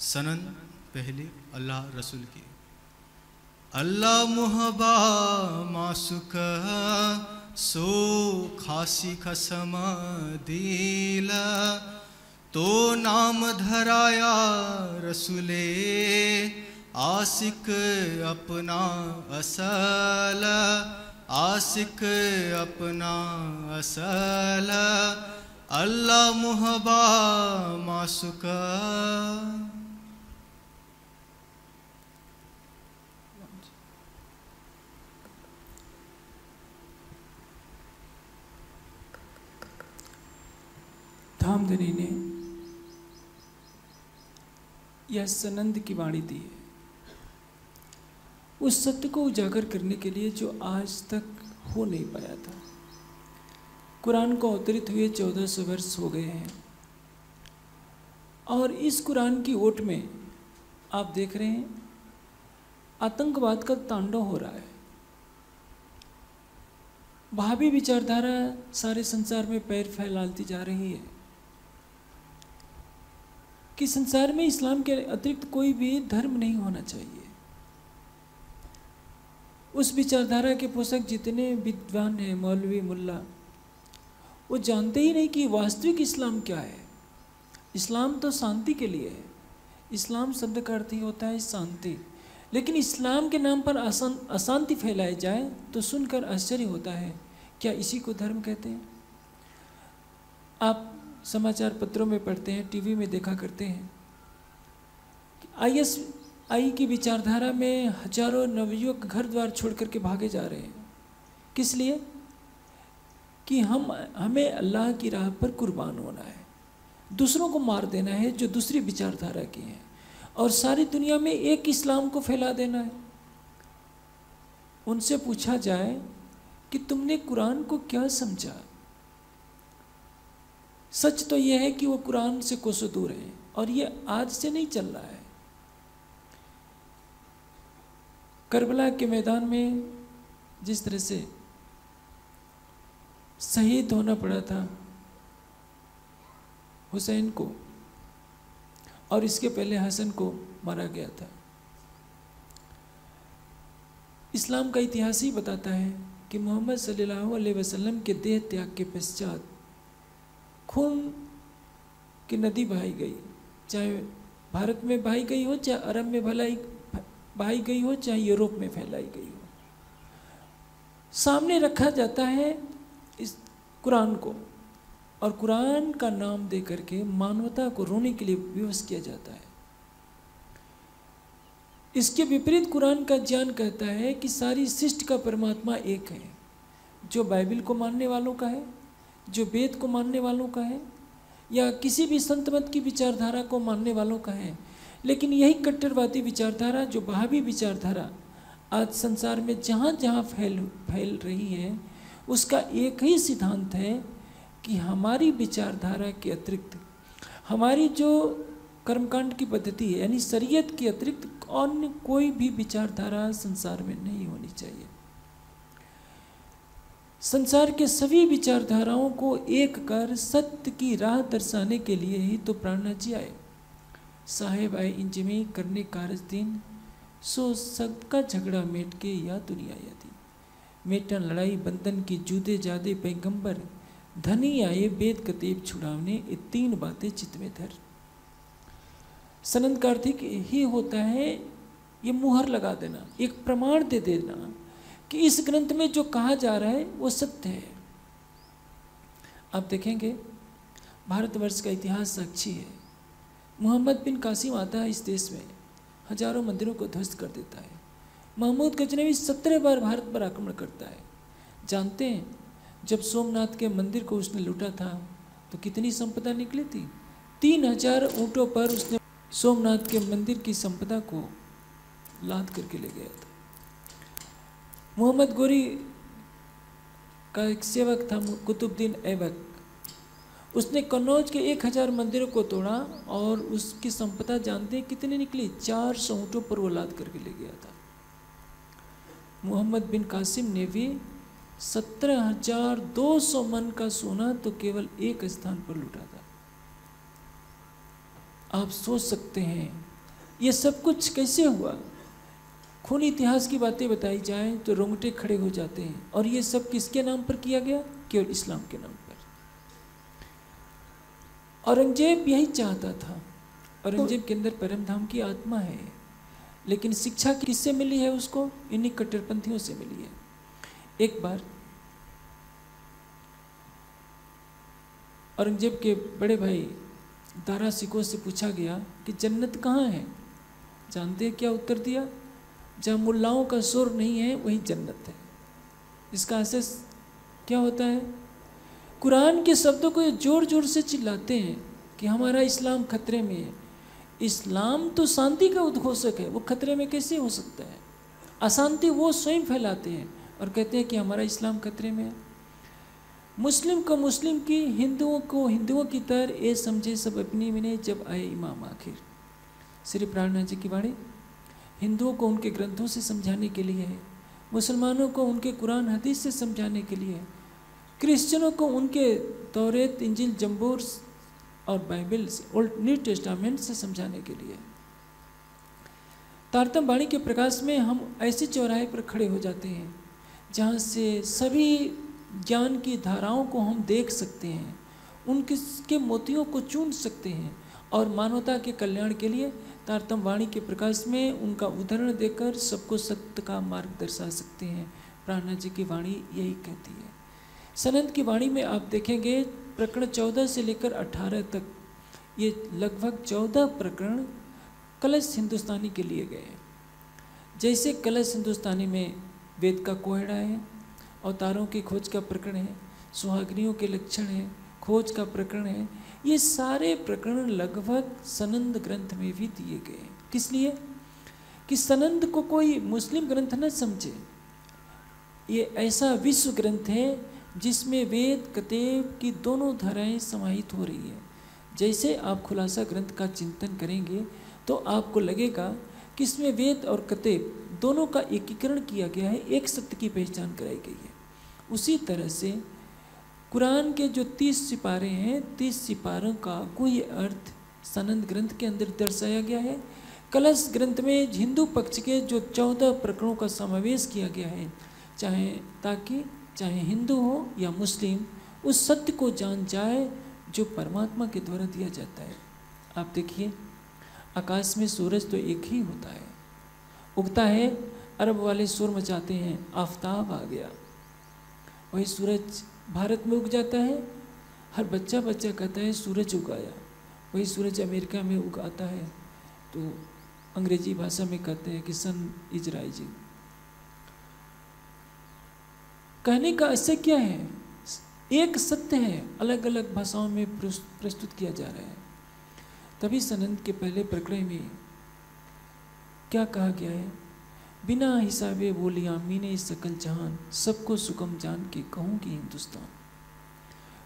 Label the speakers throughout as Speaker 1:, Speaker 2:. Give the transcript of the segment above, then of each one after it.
Speaker 1: सनन पहली अल्लाह रसूल की। अल्लाह मुहबा मासुक, सो खासी खसम दिल। तो नाम धराया रसूले, आसिक अपना असल। आसिक अपना असल। अल्लाह मुहबा मासुका।
Speaker 2: धामधनी ने यह सनंद की वाणी दी है। उस सत्य को उजागर करने के लिए जो आज तक हो नहीं पाया था। कुरान को अवतरित हुए चौदह सौ वर्ष हो गए हैं। और इस कुरान की ओट में आप देख रहे हैं, आतंकवाद का तांडव हो रहा है। भावी विचारधारा सारे संसार में पैर फैलाती जा रही है। कि संसार में इस्लाम के अतिरिक्त कोई भी धर्म नहीं होना चाहिए। उस विचारधारा के पोषक जितने विद्वान हैं, मौलवी, मुल्ला, वो जानते ही नहीं कि वास्तविक इस्लाम क्या है। इस्लाम तो शांति के लिए है। इस्लाम शब्द का अर्थ ही होता है शांति। लेकिन इस्लाम के नाम पर अशांति फैलाई जाए तो सुनकर आश्चर्य होता है, क्या इसी को धर्म कहते हैं? आप समाचार पत्रों में पढ़ते हैं, टीवी में देखा करते हैं। आई एस आई की विचारधारा में हज़ारों नवयुवक घर द्वार छोड़ करके भागे जा रहे हैं। किस लिए? कि हम, हमें अल्लाह की राह पर कुर्बान होना है। दूसरों को मार देना है जो दूसरी विचारधारा की हैं। और सारी दुनिया में एक इस्लाम को फैला देना है। उनसे पूछा जाए कि तुमने कुरान को क्या समझा? सच तो यह है कि वो कुरान से कोसों दूर है और ये आज से नहीं चल रहा है। करबला के मैदान में जिस तरह से शहीद होना पड़ा था हुसैन को और इसके पहले हसन को मारा गया था। इस्लाम का इतिहास ही बताता है कि मोहम्मद सल्लल्लाहु अलैहि वसल्लम के देह त्याग के पश्चात खून की नदी बहाई गई। चाहे भारत में बहाई गई हो, चाहे अरब में भलाई, बहाई गई हो, चाहे यूरोप में फैलाई गई हो। सामने रखा जाता है इस कुरान को, और कुरान का नाम दे करके मानवता को रोने के लिए विवश किया जाता है। इसके विपरीत कुरान का ज्ञान कहता है कि सारी सृष्टि का परमात्मा एक है, जो बाइबल को मानने वालों का है जो वेद को मानने वालों का है, या किसी भी संत मत की विचारधारा को मानने वालों का है, लेकिन यही कट्टरवादी विचारधारा, जो बहावी विचारधारा आज संसार में जहाँ जहाँ फैल फैल रही है, उसका एक ही सिद्धांत है कि हमारी विचारधारा के अतिरिक्त, हमारी जो कर्मकांड की पद्धति है, यानी शरीयत के अतिरिक्त अन्य कोई भी विचारधारा संसार में नहीं होनी चाहिए। संसार के सभी विचारधाराओं को एक कर सत्य की राह दर्शाने के लिए ही तो प्राणनाथ जी आए। साहेब आए इंजमे करने कारज दिन, सो सबका झगड़ा मेट के या दुनिया यदि मेटन लड़ाई बंधन की जूदे जादे पैगंबर, धनी आए वेद कतेब छुड़ावने ये तीन बातें चित्त में धर। सनंद कार्तिक ही होता है, ये मुहर लगा देना, एक प्रमाण दे देना। कि इस ग्रंथ में जो कहा जा रहा है, वो सत्य है। आप देखेंगे, भारतवर्ष का इतिहास साक्षी है। मोहम्मद बिन कासिम आता है इस देश में, हज़ारों मंदिरों को ध्वस्त कर देता है। महमूद गजनवी सत्रह बार भारत पर आक्रमण करता है। जानते हैं, जब सोमनाथ के मंदिर को उसने लूटा था तो कितनी संपदा निकली थी? तीन हज़ार ऊँटों पर उसने सोमनाथ के मंदिर की संपदा को लाद करके ले गया था। मोहम्मद गोरी का एक सेवक था कुतुबुद्दीन ऐबक। उसने कन्नौज के एक हज़ार मंदिरों को तोड़ा और उसकी संपदा जानते कितनी निकली? चार सौ ऊँटों पर वो लाद करके ले गया था। मोहम्मद बिन कासिम ने भी सत्रह हज़ार दो सौ मन का सोना तो केवल एक स्थान पर लूटा था। आप सोच सकते हैं, ये सब कुछ कैसे हुआ? खून इतिहास की बातें बताई जाए तो रोंगटे खड़े हो जाते हैं। और ये सब किसके नाम पर किया गया? केवल इस्लाम के नाम पर। औरंगज़ेब यही चाहता था। औरंगज़ेब के अंदर परम धाम की आत्मा है। लेकिन शिक्षा किससे मिली है उसको? इन्हीं कट्टरपंथियों से मिली है। एक बार औरंगज़ेब के बड़े भाई दारा सिको से पूछा गया कि जन्नत कहाँ है? जानते हैं क्या उत्तर दिया? जहाँ मुल्लाओं का सुर नहीं है, वही जन्नत है। इसका आशय क्या होता है? कुरान के शब्दों को ये ज़ोर ज़ोर से चिल्लाते हैं कि हमारा इस्लाम खतरे में है। इस्लाम तो शांति का उद्घोषक है, वो खतरे में कैसे हो सकता है? अशांति वो स्वयं फैलाते हैं और कहते हैं कि हमारा इस्लाम खतरे में है। मुस्लिम को मुस्लिम की, हिंदुओं को हिंदुओं की तरह ये समझे सब अपनी मिने जब आए इमाम आखिर। श्री प्राणनाथ जी की बाणी हिंदुओं को उनके ग्रंथों से समझाने के लिए है मुसलमानों को उनके कुरान हदीस से समझाने के लिए, क्रिश्चियनों को उनके तौरेत, इंजिल जम्बूर और बाइबल ओल्ड, न्यू टेस्टामेंट से समझाने के लिए। तारतम बाणी के प्रकाश में हम ऐसे चौराहे पर खड़े हो जाते हैं, जहाँ से सभी ज्ञान की धाराओं को हम देख सकते हैं, उनके मोतियों को चुन सकते हैं और मानवता के कल्याण के लिए तारतम वाणी के प्रकाश में उनका उदाहरण देकर सबको सत्य का मार्ग दर्शा सकते हैं। प्राणा जी की वाणी यही कहती है। सनंद की वाणी में आप देखेंगे, प्रकरण चौदह से लेकर अठारह तक ये लगभग चौदह प्रकरण कलश हिंदुस्तानी के लिए गए हैं। जैसे कलश हिंदुस्तानी में वेद का कोहड़ा है, अवतारों की खोज का प्रकरण है, सुहाग्नियों के लक्षण है, खोज का प्रकरण है ये सारे प्रकरण लगभग सनंद ग्रंथ में भी दिए गए किस लिए? कि सनंद को कोई मुस्लिम ग्रंथ न समझे। ये ऐसा विश्व ग्रंथ है जिसमें वेद, कतेब की दोनों धाराएँ समाहित हो रही है। जैसे आप खुलासा ग्रंथ का चिंतन करेंगे तो आपको लगेगा कि इसमें वेद और कतेब दोनों का एकीकरण किया गया है, एक सत्य की पहचान कराई गई है। उसी तरह से कुरान के जो तीस सिपारे हैं, तीस सिपारों का कोई अर्थ सनंद ग्रंथ के अंदर दर्शाया गया है। कलश ग्रंथ में हिंदू पक्ष के जो चौदह प्रकरणों का समावेश किया गया है, चाहे ताकि, चाहे हिंदू हो या मुस्लिम, उस सत्य को जान जाए जो परमात्मा के द्वारा दिया जाता है। आप देखिए, आकाश में सूरज तो एक ही होता है। उगता है, अरब वाले सुर मचाते हैं, आफताब आ गया। वही सूरज भारत में उग जाता है। हर बच्चा बच्चा कहता है, सूरज उगाया। वही सूरज अमेरिका में उगाता है। तो अंग्रेज़ी भाषा में कहते हैं कि, सन इज़ राइजिंग। कहने का ऐसे क्या है? एक सत्य है अलग अलग भाषाओं में प्रस्तुत किया जा रहा है। तभी सनंद के पहले प्रकरण में क्या कहा गया है? बिना हिसाबे बोलिया मीने सकल जहान सबको सुगम जान के कहूँगी हिंदुस्तान।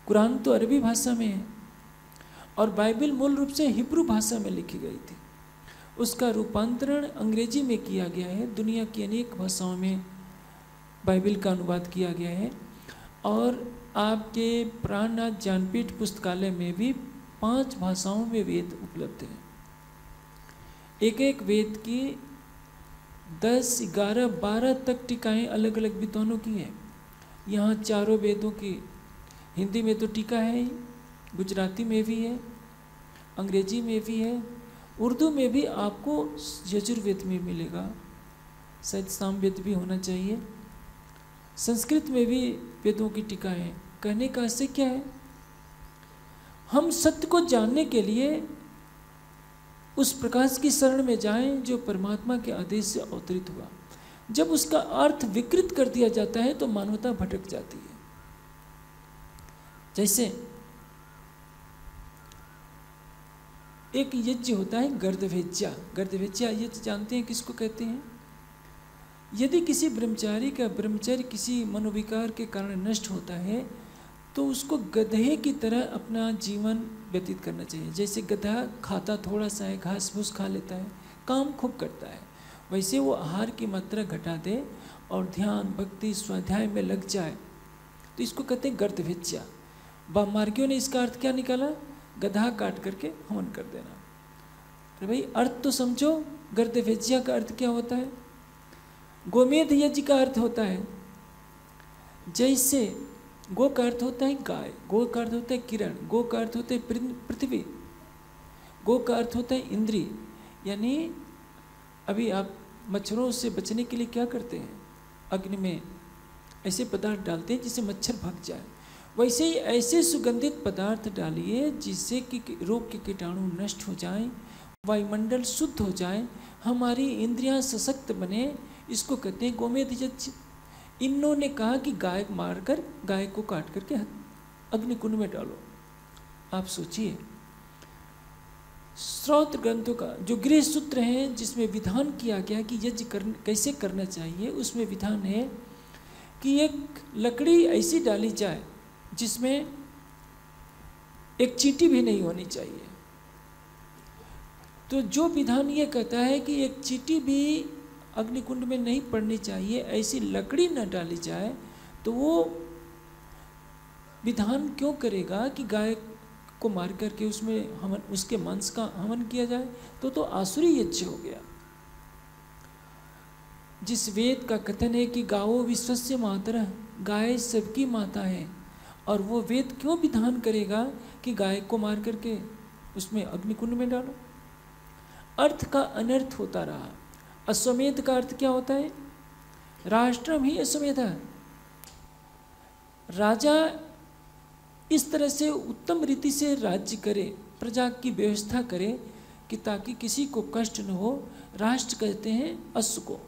Speaker 2: कुरान तो अरबी भाषा में है और बाइबल मूल रूप से हिब्रू भाषा में लिखी गई थी। उसका रूपांतरण अंग्रेज़ी में किया गया है, दुनिया की अनेक भाषाओं में बाइबल का अनुवाद किया गया है और आपके प्राणनाथ ज्ञानपीठ पुस्तकालय में भी पाँच भाषाओं में वेद उपलब्ध है। एक एक वेद की दस, ग्यारह, बारह तक टीकाएँ अलग अलग विद्वानों की हैं। यहाँ चारों वेदों की, हिंदी में तो टीका है ही, गुजराती में भी है, अंग्रेज़ी में भी है, उर्दू में भी आपको यजुर्वेद में मिलेगा। शायद सामवेद भी होना चाहिए। संस्कृत में भी वेदों की टीका है कहने का ऐसे क्या है? हम सत्य को जानने के लिए उस प्रकाश की शरण में जाएँ जो परमात्मा के आदेश से अवतरित हुआ। जब उसका अर्थ विकृत कर दिया जाता है तो मानवता भटक जाती है। जैसे एक यज्ञ होता है, गर्दभेज्या। गर्दभेज्या यज्ञ जानते हैं, किसको कहते हैं? यदि किसी ब्रह्मचारी का ब्रह्मचर्य किसी मनोविकार के कारण नष्ट होता है तो उसको गधे की तरह अपना जीवन व्यतीत करना चाहिए। जैसे गधा खाता थोड़ा सा है घास फूस खा लेता है, काम खूब करता है। वैसे वो आहार की मात्रा घटा दे और ध्यान, भक्ति, स्वाध्याय में लग जाए। तो इसको कहते हैं गर्द भिज्या वामार्गियों ने इसका अर्थ क्या निकाला? गधा काट करके हवन कर देना। अरे भाई, अर्थ तो समझो गर्दभेजिया का अर्थ क्या होता है? गोमेध यज्ञ का अर्थ होता है, जैसे गो का अर्थ होता है गाय गो का अर्थ होता है किरण गो का अर्थ होता है पृथ्वी गो का अर्थ होता है इंद्री यानी अभी आप मच्छरों से बचने के लिए क्या करते हैं? अग्नि में ऐसे पदार्थ डालते हैं जिससे मच्छर भाग जाए। वैसे ही ऐसे सुगंधित पदार्थ डालिए जिससे कि रोग के कीटाणु नष्ट हो जाएँ, वायुमंडल शुद्ध हो जाए, हमारी इंद्रियाँ सशक्त बने। इसको कहते हैं यज्ञ इन्होंने कहा कि गाय मारकर, गाय को काट करके अग्निकुंड में डालो। आप सोचिए, स्रोत ग्रंथों का, जो गृह सूत्र है, जिसमें विधान किया गया कि यज्ञ कर कैसे करना चाहिए, उसमें विधान है कि एक लकड़ी ऐसी डाली जाए, जिसमें एक चीटी भी नहीं होनी चाहिए। तो जो विधान ये कहता है कि एक चीटी भी अग्निकुंड में नहीं पड़नी चाहिए, ऐसी लकड़ी न डाली जाए तो वो विधान क्यों करेगा कि गाय को मार करके उसमें हमन, उसके मांस का हवन किया जाए? तो तो आसुरी यज्ञ हो गया। जिस वेद का कथन है कि गाओ विश्वस्य मातरा, गाय सबकी माता है, और वो वेद क्यों विधान करेगा कि गाय को मार करके उसमें अग्निकुंड में डालो? अर्थ का अनर्थ होता रहा। अश्वमेध का अर्थ क्या होता है? राष्ट्रम ही अश्वमेध राजा इस तरह से उत्तम रीति से राज्य करे, प्रजा की व्यवस्था करे कि ताकि किसी को कष्ट न हो, राष्ट्र कहते हैं अश्व को।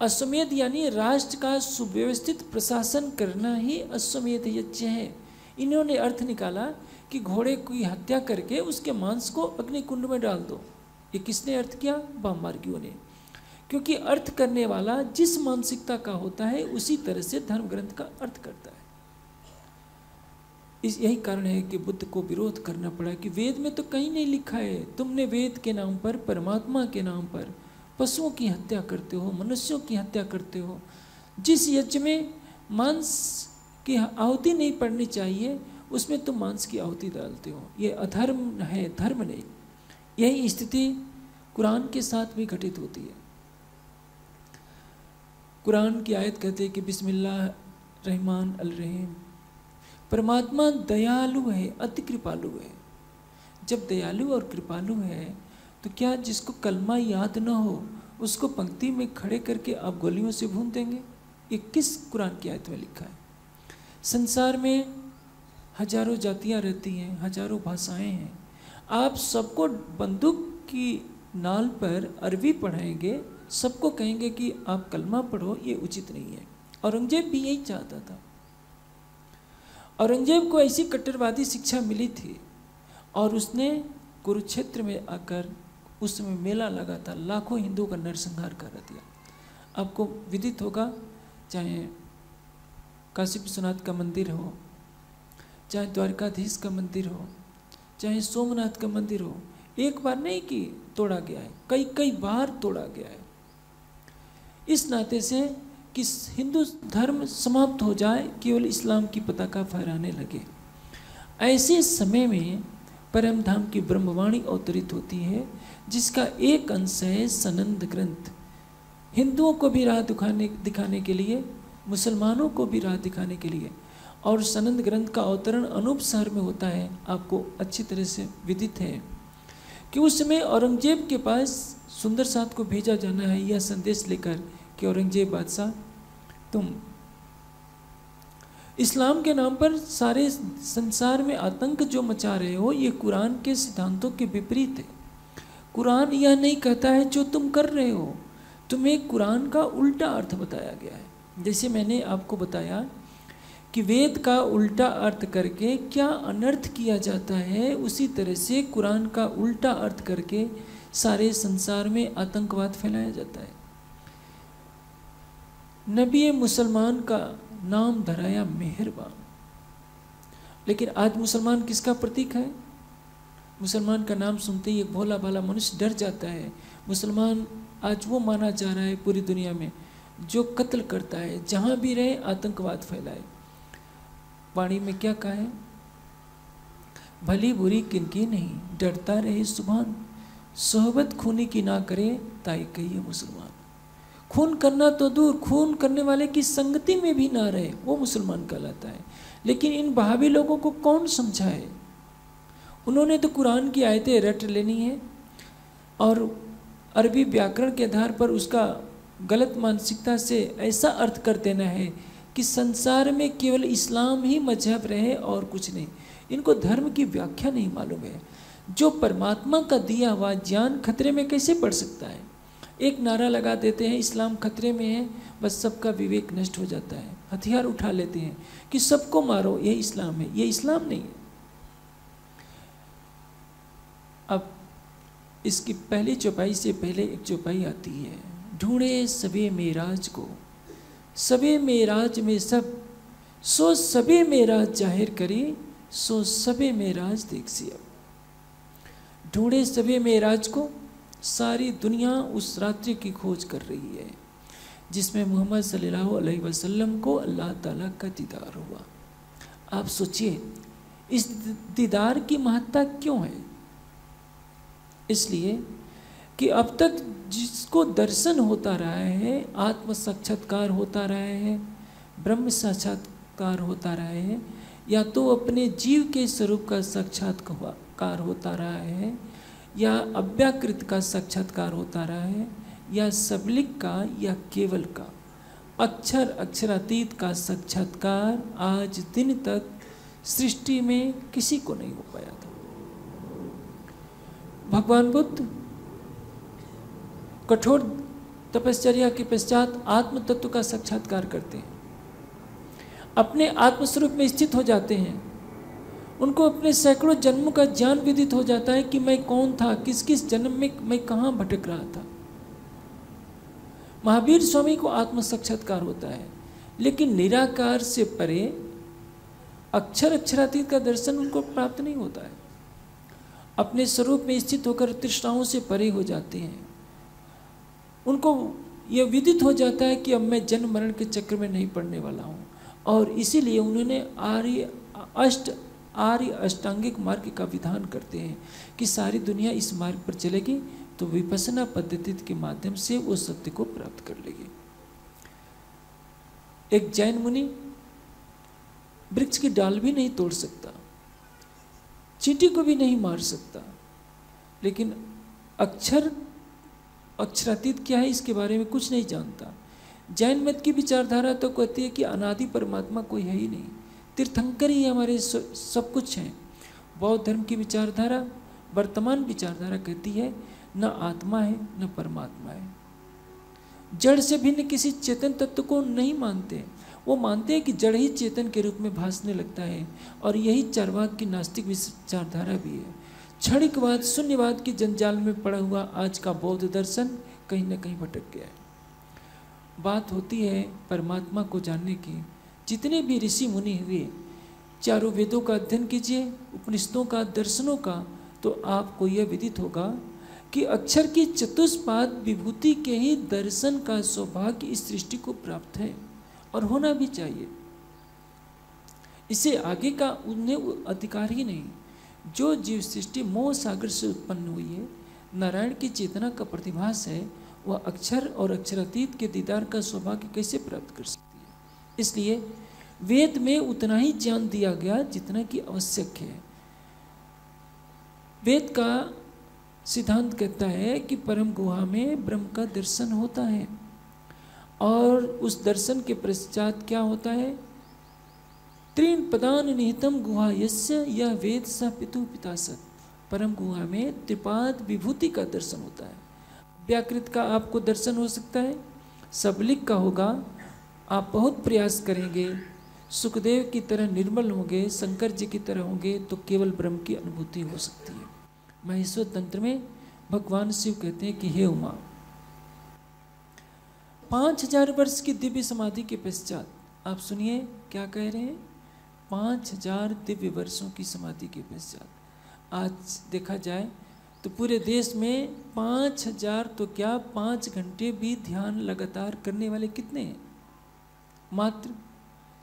Speaker 2: अश्वमेध यानी राष्ट्र का सुव्यवस्थित प्रशासन करना ही अश्वमेध यज्ञ है। इन्होंने अर्थ निकाला कि घोड़े की हत्या करके उसके मांस को अग्निकुंड में डाल दो। ये किसने अर्थ किया? वाममार्गियों ने। क्योंकि अर्थ करने वाला जिस मानसिकता का होता है, उसी तरह से धर्म ग्रंथ का अर्थ करता है। इस, यही कारण है कि बुद्ध को विरोध करना पड़ा कि वेद में तो कहीं नहीं लिखा है। तुमने वेद के नाम पर, परमात्मा के नाम पर पशुओं की हत्या करते हो, मनुष्यों की हत्या करते हो। जिस यज्ञ में मांस की आहुति नहीं पड़नी चाहिए, उसमें तुम मांस की आहुति डालते हो। ये अधर्म है, धर्म नहीं। यही स्थिति कुरान के साथ भी घटित होती है। कुरान की आयत कहते हैं कि बिस्मिल्लाह रहमान अल रहीम परमात्मा दयालु है, अति कृपालु है। जब दयालु और कृपालु है तो क्या जिसको कलमा याद न हो, उसको पंक्ति में खड़े करके आप गोलियों से भून देंगे? ये किस कुरान की आयत में लिखा है? संसार में हज़ारों जातियाँ रहती हैं, हज़ारों भाषाएँ हैं। आप सबको बंदूक की नाल पर अरबी पढ़ाएँगे, सबको कहेंगे कि आप कलमा पढ़ो, ये उचित नहीं है। औरंगज़ेब भी यही चाहता था। औरंगज़ेब को ऐसी कट्टरवादी शिक्षा मिली थी और उसने कुरुक्षेत्र में आकर उस समय मेला लगा था। लाखों हिंदुओं का नरसंहार कर दिया। आपको विदित होगा, चाहे काशी विश्वनाथ का मंदिर हो, चाहे द्वारकाधीश का मंदिर हो चाहे सोमनाथ का मंदिर हो, एक बार नहीं कि तोड़ा गया है, कई कई बार तोड़ा गया है। इस नाते से कि हिंदू धर्म समाप्त हो जाए, केवल इस्लाम की पताका फहराने लगे। ऐसे समय में परम धाम की ब्रह्मवाणी अवतरित होती है, जिसका एक अंश है सनंद ग्रंथ। हिंदुओं को भी राह दिखाने दिखाने के लिए, मुसलमानों को भी राह दिखाने के लिए और सनंद ग्रंथ का अवतरण अनूप शहर में होता है, आपको अच्छी तरह से विदित है। कि उस समय औरंगज़ेब के पास सुंदर साथ को भेजा जाना है यह संदेश लेकर कि, औरंगज़ेब बादशाह, तुम इस्लाम के नाम पर सारे संसार में आतंक जो मचा रहे हो, ये कुरान के सिद्धांतों के विपरीत है। कुरान यह नहीं कहता है जो तुम कर रहे हो। तुम्हें कुरान का उल्टा अर्थ बताया गया है। जैसे मैंने आपको बताया कि वेद का उल्टा अर्थ करके क्या अनर्थ किया जाता है, उसी तरह से कुरान का उल्टा अर्थ करके सारे संसार में आतंकवाद फैलाया जाता है। नबी मुसलमान का नाम धराया मेहरबान। लेकिन आज मुसलमान किसका प्रतीक है? मुसलमान का नाम सुनते ही एक भोला भाला मनुष्य डर जाता है। मुसलमान आज वो माना जा रहा है पूरी दुनिया में जो कत्ल करता है, जहाँ भी रहे आतंकवाद फैलाए। वाणी में क्या कहा है? भली बुरी किनकी नहीं, डरता रहे सुभान। सोहबत खूनी की ना करे, ताई कहिए मुसलमान। खून करना तो दूर, खून करने वाले की संगति में भी ना रहे, वो मुसलमान कहलाता है। लेकिन इन बहावी लोगों को कौन समझाए? उन्होंने तो कुरान की आयतें रट लेनी है और अरबी व्याकरण के आधार पर उसका गलत मानसिकता से ऐसा अर्थ कर देना है कि संसार में केवल इस्लाम ही मज़हब रहे और कुछ नहीं। इनको धर्म की व्याख्या नहीं मालूम है। जो परमात्मा का दिया हुआ ज्ञान खतरे में कैसे पड़ सकता है? एक नारा लगा देते हैं, इस्लाम खतरे में है, बस सबका विवेक नष्ट हो जाता है। हथियार उठा लेते हैं कि सबको मारो ये इस्लाम है ये इस्लाम नहीं है। अब इसकी पहली चौपाई से पहले एक चौपाई आती है, ढूंढे सबे मेराज को। सबे मेराज में सब, सो सबे मेराज ज़ाहिर करे, सो सबे मेराज देख सी अब ढूंढे सबे मेराज को, सारी दुनिया उस रात्रि की खोज कर रही है, जिसमें मोहम्मद सल्लल्लाहु अलैहि वसल्लम को अल्लाह ताला का दीदार हुआ। आप सोचिए, इस दीदार की महत्ता क्यों है? इसलिए कि अब तक जिसको दर्शन होता रहा है आत्म साक्षात्कार होता रहा है ब्रह्म साक्षात्कार होता रहा है, या तो अपने जीव के स्वरूप का साक्षात्कार होता रहा है, या अव्याकृत का साक्षात्कार होता रहा है, या सबलिक का, या केवल का। अक्षर अक्षरातीत का साक्षात्कार आज दिन तक सृष्टि में किसी को नहीं हो पाया था। भगवान बुद्ध कठोर तपश्चर्या के पश्चात आत्म तत्व का साक्षात्कार करते हैं। अपने आत्मस्वरूप में स्थित हो जाते हैं। उनको अपने सैकड़ों जन्मों का ज्ञान विदित हो जाता है कि मैं कौन था किस किस जन्म में मैं कहाँ भटक रहा था। महावीर स्वामी को आत्म साक्षात्कार होता है, लेकिन निराकार से परे अक्षर अक्षरातीत का दर्शन उनको प्राप्त नहीं होता है। अपने स्वरूप में स्थित होकर तृष्णाओं से परे हो जाते हैं। उनको यह विदित हो जाता है कि अब मैं जन्म मरण के चक्र में नहीं पड़ने वाला हूँ। और इसीलिए उन्होंने आर्य, अष्ट, आर्य अष्टांगिक मार्ग का विधान करते हैं कि सारी दुनिया इस मार्ग पर चलेगी तो विपसना पद्धति के माध्यम से वो सत्य को प्राप्त कर लेगी। एक जैन मुनि वृक्ष की डाल भी नहीं तोड़ सकता, चींटी को भी नहीं मार सकता, लेकिन अक्षर अक्षरातीत क्या है इसके बारे में कुछ नहीं जानता। जैन मत की विचारधारा तो कहती है कि अनादि परमात्मा कोई है ही नहीं। तीर्थंकर ही हमारे सब कुछ हैं। बौद्ध धर्म की विचारधारा, वर्तमान विचारधारा कहती है, न आत्मा है, न परमात्मा है। जड़ से भिन्न किसी चेतन तत्व को नहीं मानते। वो मानते हैं कि जड़ ही चेतन के रूप में भासने लगता है और यही चरवाक की नास्तिक विचारधारा भी है। क्षणिकवाद, शून्यवाद के जंजाल में पड़ा हुआ आज का बौद्ध दर्शन कहीं ना कहीं भटक गया है। बात होती है परमात्मा को जानने की। जितने भी ऋषि मुनि हुए, चारों वेदों का अध्ययन कीजिए, उपनिषदों का, दर्शनों का तो आपको यह विदित होगा कि अक्षर की चतुष्पाद विभूति के ही दर्शन का सौभाग्य इस सृष्टि को प्राप्त है और होना भी चाहिए। इसे आगे का उन्हें अधिकार ही नहीं। जो जीव सृष्टि मोह सागर से उत्पन्न हुई है, नारायण की चेतना का प्रतिभास है, वह अक्षर और अक्षरातीत के दीदार का सौभाग्य कैसे प्राप्त कर सकती है? इसलिए वेद में उतना ही ज्ञान दिया गया जितना कि आवश्यक है। वेद का सिद्धांत कहता है कि परम गुहा में ब्रह्म का दर्शन होता है और उस दर्शन के पश्चात क्या होता है? तीन पदान निहितम गुहा यस्य, यह वेद स पितु पिता सत। परम गुहा में त्रिपाद विभूति का दर्शन होता है। व्याकृत का आपको दर्शन हो सकता है। सबलिक का होगा। आप बहुत प्रयास करेंगे। सुखदेव की तरह निर्मल होंगे। शंकर जी की तरह होंगे तो केवल ब्रह्म की अनुभूति हो सकती है। महेश्वर तंत्र में भगवान शिव कहते हैं कि, हे उमा, पाँच हज़ार वर्ष की दिव्य समाधि के पश्चात आप सुनिए क्या कह रहे हैं? पाँच हज़ार दिव्य वर्षों की समाधि के पश्चात आज देखा जाए तो पूरे देश में पाँच हज़ार तो क्या पाँच घंटे भी ध्यान लगातार करने वाले कितने हैं? मात्र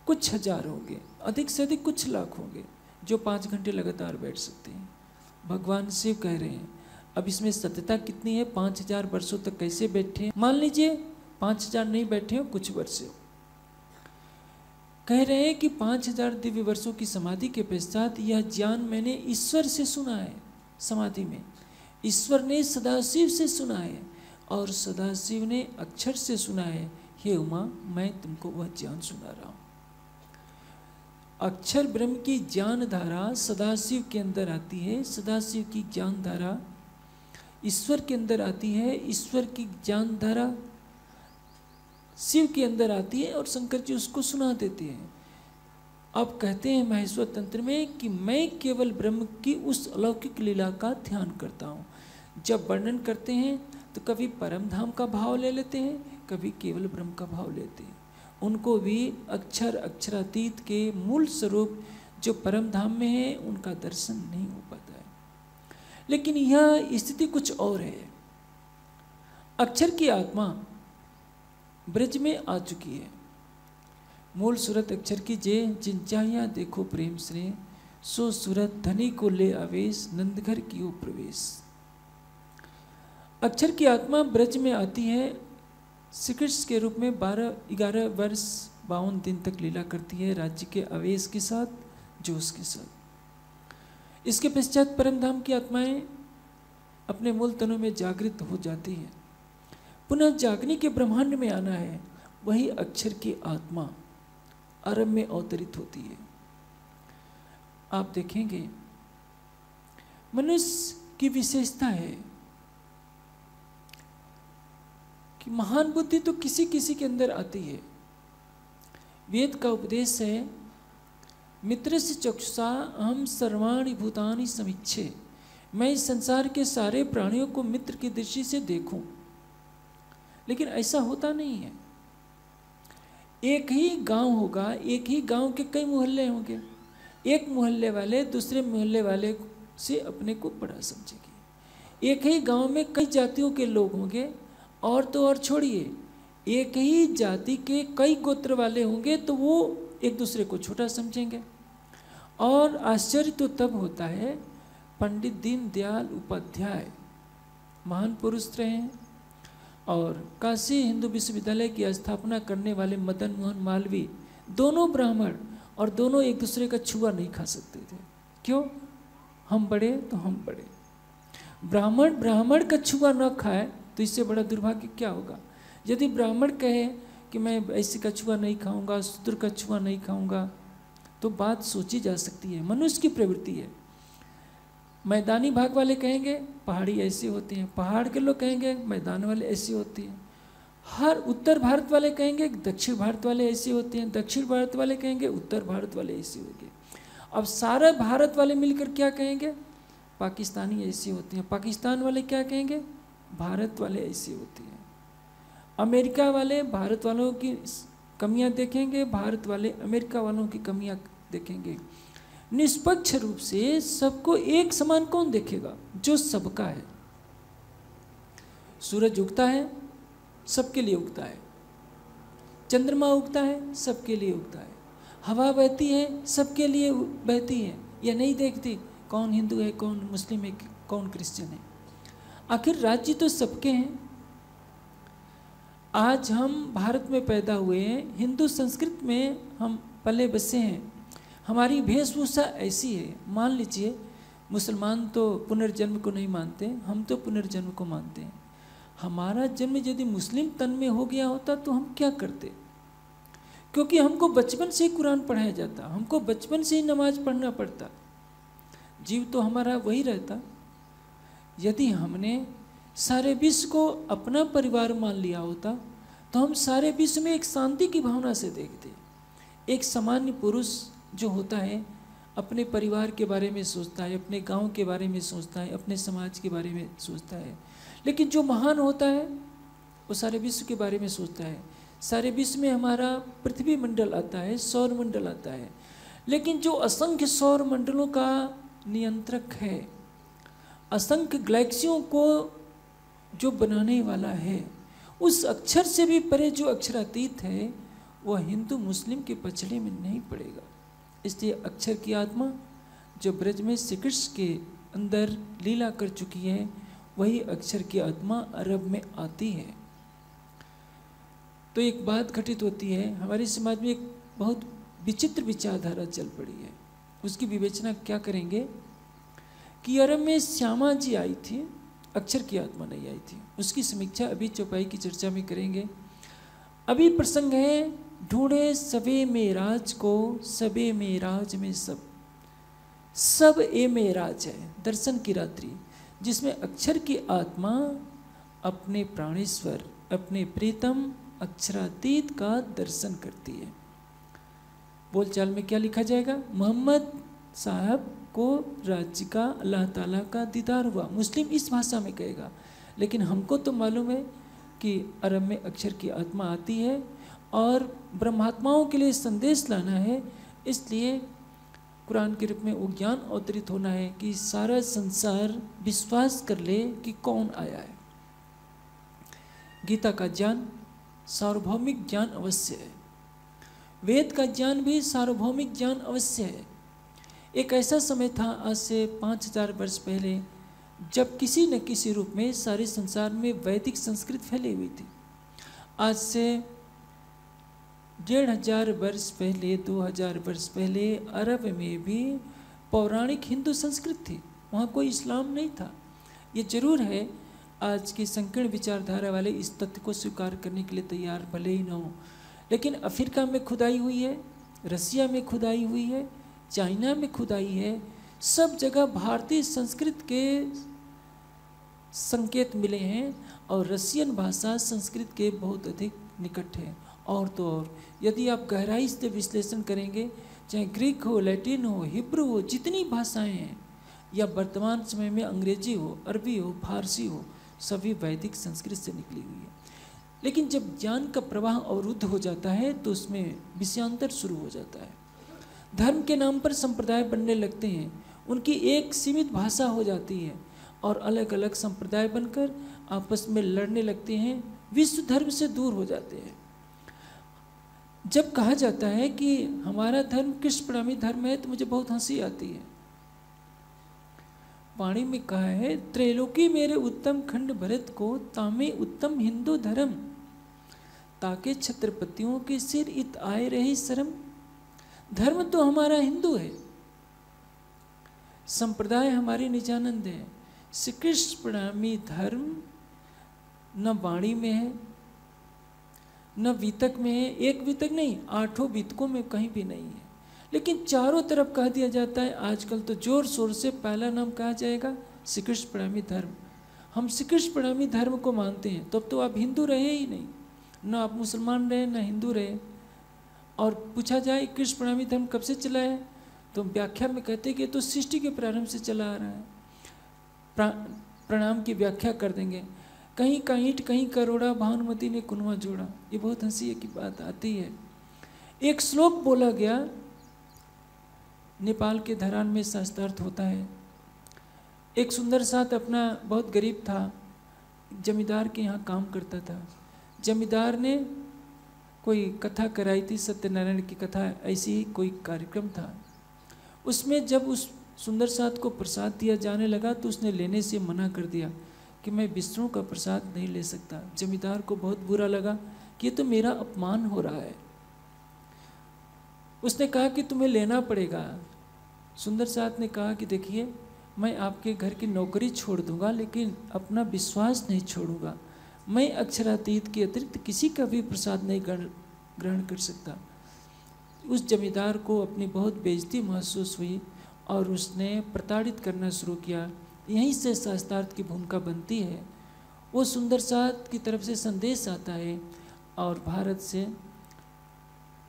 Speaker 2: कुछ हज़ार होंगे, अधिक से अधिक कुछ लाख होंगे जो पाँच घंटे लगातार बैठ सकते हैं। भगवान शिव कह रहे हैं, अब इसमें सत्यता कितनी है? पाँच हज़ार वर्षों तक कैसे बैठे? मान लीजिए, पाँच हज़ार नहीं बैठे हो, कुछ वर्ष हो। कह रहे हैं कि पाँच हज़ार दिव्य वर्षों की समाधि के पश्चात यह ज्ञान मैंने ईश्वर से सुना है, समाधि में। ईश्वर ने सदाशिव से सुना है और सदाशिव ने अक्षर से सुना है। हे उमा, मैं तुमको वह ज्ञान सुना रहा हूँ। अक्षर ब्रह्म की ज्ञान धारा सदाशिव के अंदर आती है। सदाशिव की ज्ञान धारा ईश्वर के अंदर आती है। ईश्वर की ज्ञान धारा शिव के अंदर आती है और शंकर जी उसको सुना देते हैं। अब कहते हैं महेश्वर तंत्र में कि मैं केवल ब्रह्म की उस अलौकिक लीला का ध्यान करता हूँ। जब वर्णन करते हैं तो कभी परम धाम का भाव ले लेते हैं, कभी केवल ब्रह्म का भाव लेते हैं। उनको भी अक्षर अक्षरातीत के मूल स्वरूप जो परम धाम में है, उनका दर्शन नहीं हो पाता है। लेकिन यह स्थिति कुछ और है। अक्षर की आत्मा ब्रज में आ चुकी है। मूल सूरत अक्षर की जे जिन चाहिया देखो प्रेम से सो सूरत धनी को ले आवेश, नंदघर की ओ प्रवेश। अक्षर की आत्मा ब्रज में आती है। श्री कृष्ण के रूप में बारह, ग्यारह वर्ष, बावन दिन तक लीला करती है राज्य के आवेश के साथ, जोश के साथ। इसके पश्चात परम धाम की आत्माएँ अपने मूल तनों में जागृत हो जाती हैं। पुनः जागने के ब्रह्मांड में आना है, वही अक्षर की आत्मा अरब में अवतरित होती है। आप देखेंगे, मनुष्य की विशेषता है कि महान बुद्धि तो किसी किसी के अंदर आती है। वेद का उपदेश है मित्र से चक्षुषा हम सर्वाणी भूतानी समीक्षे, मैं इस संसार के सारे प्राणियों को मित्र की दृष्टि से देखूँ। लेकिन ऐसा होता नहीं है। एक ही गाँव होगा, एक ही गाँव के कई मोहल्ले होंगे। एक मोहल्ले वाले दूसरे मोहल्ले वाले से अपने को बड़ा समझेंगे। एक ही गाँव में कई जातियों के लोग होंगे, और तो और छोड़िए। एक ही जाति के कई गोत्र वाले होंगे तो वो एक दूसरे को छोटा समझेंगे। और आश्चर्य तो तब होता है, पंडित दीनदयाल उपाध्याय, महान पुरुष रहे हैं। और काशी हिंदू विश्वविद्यालय की स्थापना करने वाले मदन मोहन मालवीय दोनों ब्राह्मण और दोनों एक दूसरे का छुआ नहीं खा सकते थे। क्यों? हम बड़े तो हम बड़े। ब्राह्मण ब्राह्मण का छुआ न खाए तो इससे बड़ा दुर्भाग्य क्या होगा? यदि ब्राह्मण कहे कि मैं ऐसे कछुआ नहीं खाऊँगा, शूद्र का छुआ नहीं खाऊँगा तो बात सोची जा सकती है। मनुष्य की प्रवृत्ति है। मैदानी भाग वाले कहेंगे, पहाड़ी ऐसे होते हैं। पहाड़ के लोग कहेंगे, मैदान वाले ऐसे होते हैं। हर उत्तर भारत वाले कहेंगे, दक्षिण भारत वाले ऐसे होते हैं। दक्षिण भारत वाले कहेंगे, उत्तर भारत वाले ऐसे होंगे। अब सारे भारत वाले मिलकर क्या कहेंगे? पाकिस्तानी ऐसे होते हैं। पाकिस्तान वाले क्या कहेंगे? भारत वाले ऐसी होती हैं। अमेरिका वाले भारत वालों की कमियाँ देखेंगे, भारत वाले अमेरिका वालों की कमियाँ देखेंगे। निष्पक्ष रूप से सबको एक समान कौन देखेगा? जो सबका है। सूरज उगता है, सबके लिए उगता है। चंद्रमा उगता है, सबके लिए उगता है। हवा बहती है, सबके लिए बहती है। या नहीं देखती कौन हिंदू है, कौन मुस्लिम है, कौन क्रिश्चियन है। आखिर राज्य तो सबके हैं। आज हम भारत में पैदा हुए हैं, हिंदू संस्कृत में हम पले बसे हैं। हमारी वेशभूषा ऐसी है। मान लीजिए, मुसलमान तो पुनर्जन्म को नहीं मानते, हम तो पुनर्जन्म को मानते हैं। हमारा जन्म यदि मुस्लिम तन में हो गया होता तो हम क्या करते? क्योंकि हमको बचपन से ही कुरान पढ़ाया जाता, हमको बचपन से ही नमाज़ पढ़ना पड़ता। जीव तो हमारा वही रहता। यदि हमने सारे विश्व को अपना परिवार मान लिया होता तो हम सारे विश्व में एक शांति की भावना से देखते। एक सामान्य पुरुष जो होता है, अपने परिवार के बारे में सोचता है, अपने गाँव के बारे में सोचता है, अपने समाज के बारे में सोचता है। लेकिन जो महान होता है, वो सारे विश्व के बारे में सोचता है। सारे विश्व में हमारा पृथ्वी मंडल आता है, सौर मंडल आता है। लेकिन जो असंख्य सौर मंडलों का नियंत्रक है, असंख्य गैलेक्सियों को जो बनाने वाला है, उस अक्षर से भी परे जो अक्षरातीत है, वह हिंदू मुस्लिम के पछड़े में नहीं पड़ेगा। इसलिए अक्षर की आत्मा जो ब्रज में श्री कृष्ण के अंदर लीला कर चुकी है, वही अक्षर की आत्मा अरब में आती है। तो एक बात घटित होती है, हमारे समाज में एक बहुत विचित्र विचारधारा चल पड़ी है। उसकी विवेचना क्या करेंगे कि अरब में श्यामा जी आई थी, अक्षर की आत्मा नहीं आई थी। उसकी समीक्षा अभी चौपाई की चर्चा में करेंगे। अभी प्रसंग है ढूंढे सबे में राज को, सबे मेराज में सब। सब ए में राज है, दर्शन की रात्रि, जिसमें अक्षर की आत्मा, अपने प्राणेश्वर, अपने प्रीतम अक्षरातीत का दर्शन करती है। बोलचाल में क्या लिखा जाएगा? मोहम्मद साहब को राज्य का, अल्लाह ताला का दीदार हुआ। मुस्लिम इस भाषा में कहेगा, लेकिन हमको तो मालूम है कि अरब में अक्षर की आत्मा आती है और ब्रह्मात्माओं के लिए संदेश लाना है, इसलिए कुरान के रूप में वो ज्ञान अवतरित होना है कि सारा संसार विश्वास कर ले कि कौन आया है। गीता का ज्ञान सार्वभौमिक ज्ञान अवश्य है। वेद का ज्ञान भी सार्वभौमिक ज्ञान अवश्य है। एक ऐसा समय था आज से पाँच हज़ार वर्ष पहले, जब किसी न किसी रूप में सारे संसार में वैदिक संस्कृत फैली हुई थी। आज से डेढ़ हज़ार वर्ष पहले, दो हज़ार वर्ष पहले अरब में भी पौराणिक हिंदू संस्कृत थी। वहाँ कोई इस्लाम नहीं था। ये ज़रूर है, आज की संकीर्ण विचारधारा वाले इस तथ्य को स्वीकार करने के लिए तैयार भले ही न हो। लेकिन अफ्रीका में खुदाई हुई है, रसिया में खुदाई हुई है, चाइना में खुदाई है, सब जगह भारतीय संस्कृत के संकेत मिले हैं और रसियन भाषा संस्कृत के बहुत अधिक निकट है। और तो और। यदि आप गहराई से विश्लेषण करेंगे, चाहे ग्रीक हो, लैटिन हो, हिब्रू हो, जितनी भाषाएँ हैं, या वर्तमान समय में अंग्रेज़ी हो, अरबी हो, फारसी हो, सभी वैदिक संस्कृत से निकली हुई है। लेकिन जब ज्ञान का प्रवाह अवरुद्ध हो जाता है तो उसमें विषयांतर शुरू हो जाता है। धर्म के नाम पर संप्रदाय बनने लगते हैं, उनकी एक सीमित भाषा हो जाती है, और अलग अलग संप्रदाय बनकर आपस में लड़ने लगते हैं, विश्व धर्म से दूर हो जाते हैं। जब कहा जाता है कि हमारा धर्म कृष्ण प्रणामी धर्म है तो मुझे बहुत हँसी आती है। वाणी में कहा है, त्रैलोकी मेरे उत्तम खंड भरत को तामे उत्तम हिंदू धर्म। ताके छत्रपतियों के सिर इत आए रही शर्म। धर्म तो हमारा हिंदू है। संप्रदाय हमारी निजानंद है। श्री कृष्ण प्रणामी धर्म न वाणी में है न वितक में है, एक वितक नहीं, आठों वितकों में कहीं भी नहीं है। लेकिन चारों तरफ़ कह दिया जाता है, आजकल तो ज़ोर शोर से पहला नाम कहा जाएगा श्री कृष्ण धर्म। हम श्री कृष्ण धर्म को मानते हैं, तब तो आप हिंदू रहे ही नहीं, न आप मुसलमान रहे, न हिंदू रहे। और पूछा जाए, कृष्ण प्रणामी धर्म कब से चला है? तो व्याख्या में कहते कि तो सृष्टि के प्रारंभ से चला आ रहा है। प्रणाम की व्याख्या कर देंगे। कहीं का ईंट, कहीं करोड़ा, भानुमति ने कुनवा जोड़ा। ये बहुत हँसी की बात आती है। एक श्लोक बोला गया, नेपाल के धरान में शास्त्रार्थ होता है। एक सुंदर साथ अपना बहुत गरीब था, जमींदार के यहाँ काम करता था। जमींदार ने कोई कथा कराई थी, सत्यनारायण की कथा, ऐसी ही कोई कार्यक्रम था। उसमें जब उस सुंदर साथ को प्रसाद दिया जाने लगा तो उसने लेने से मना कर दिया। कि मैं विष्णु का प्रसाद नहीं ले सकता। जमींदार को बहुत बुरा लगा कि ये तो मेरा अपमान हो रहा है। उसने कहा कि तुम्हें लेना पड़ेगा। सुंदर साथ ने कहा कि देखिए, मैं आपके घर की नौकरी छोड़ दूँगा, लेकिन अपना विश्वास नहीं छोड़ूँगा। मैं अक्षरातीत के अतिरिक्त किसी का भी प्रसाद नहीं ग्रहण कर सकता। उस जमींदार को अपनी बहुत बेजती महसूस हुई और उसने प्रताड़ित करना शुरू किया। यहीं से शास्त्रार्थ की भूमिका बनती है। वो सुंदर साथ की तरफ़ से संदेश आता है और भारत से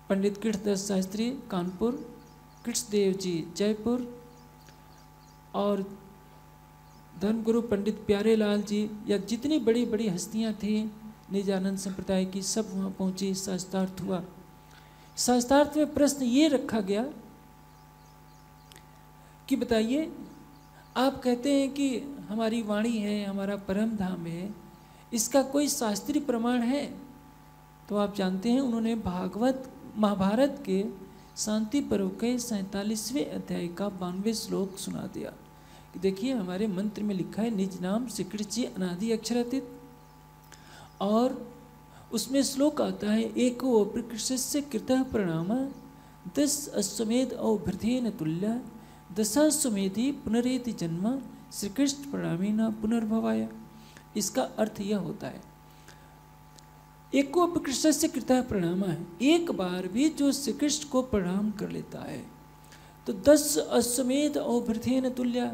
Speaker 2: पंडित कृष्णदास शास्त्री, कानपुर, कृष्णदेव जी, जयपुर और धर्मगुरु पंडित प्यारे लाल जी, या जितनी बड़ी बड़ी हस्तियाँ थी, निजानंद संप्रदाय की, सब वहाँ पहुँची शास्त्रार्थ हुआ। शास्त्रार्थ में प्रश्न ये रखा गया कि बताइए आप कहते हैं कि हमारी वाणी है, हमारा परम धाम है, इसका कोई शास्त्रीय प्रमाण है? तो आप जानते हैं, उन्होंने भागवत, महाभारत के शांति पर्व के सैतालीसवें अध्याय का बानवे श्लोक सुना दिया। कि देखिए, हमारे मंत्र में लिखा है, निज नाम जी अनादि अक्षरातीत। और उसमें श्लोक आता है, एक प्रकृष्य कृत प्रणाम दस अश्वमेध औभृथेन तुल्य। दशाश्वमेधि पुनरेति जन्म श्री कृष्ण प्रणामी न पुनर्भवाय। इसका अर्थ यह होता है, एको कृष्ण से कृता प्रणाम है। एक बार भी जो श्री कृष्ण को प्रणाम कर लेता है तो दस अश्वमेध औभृथेन तुल्य।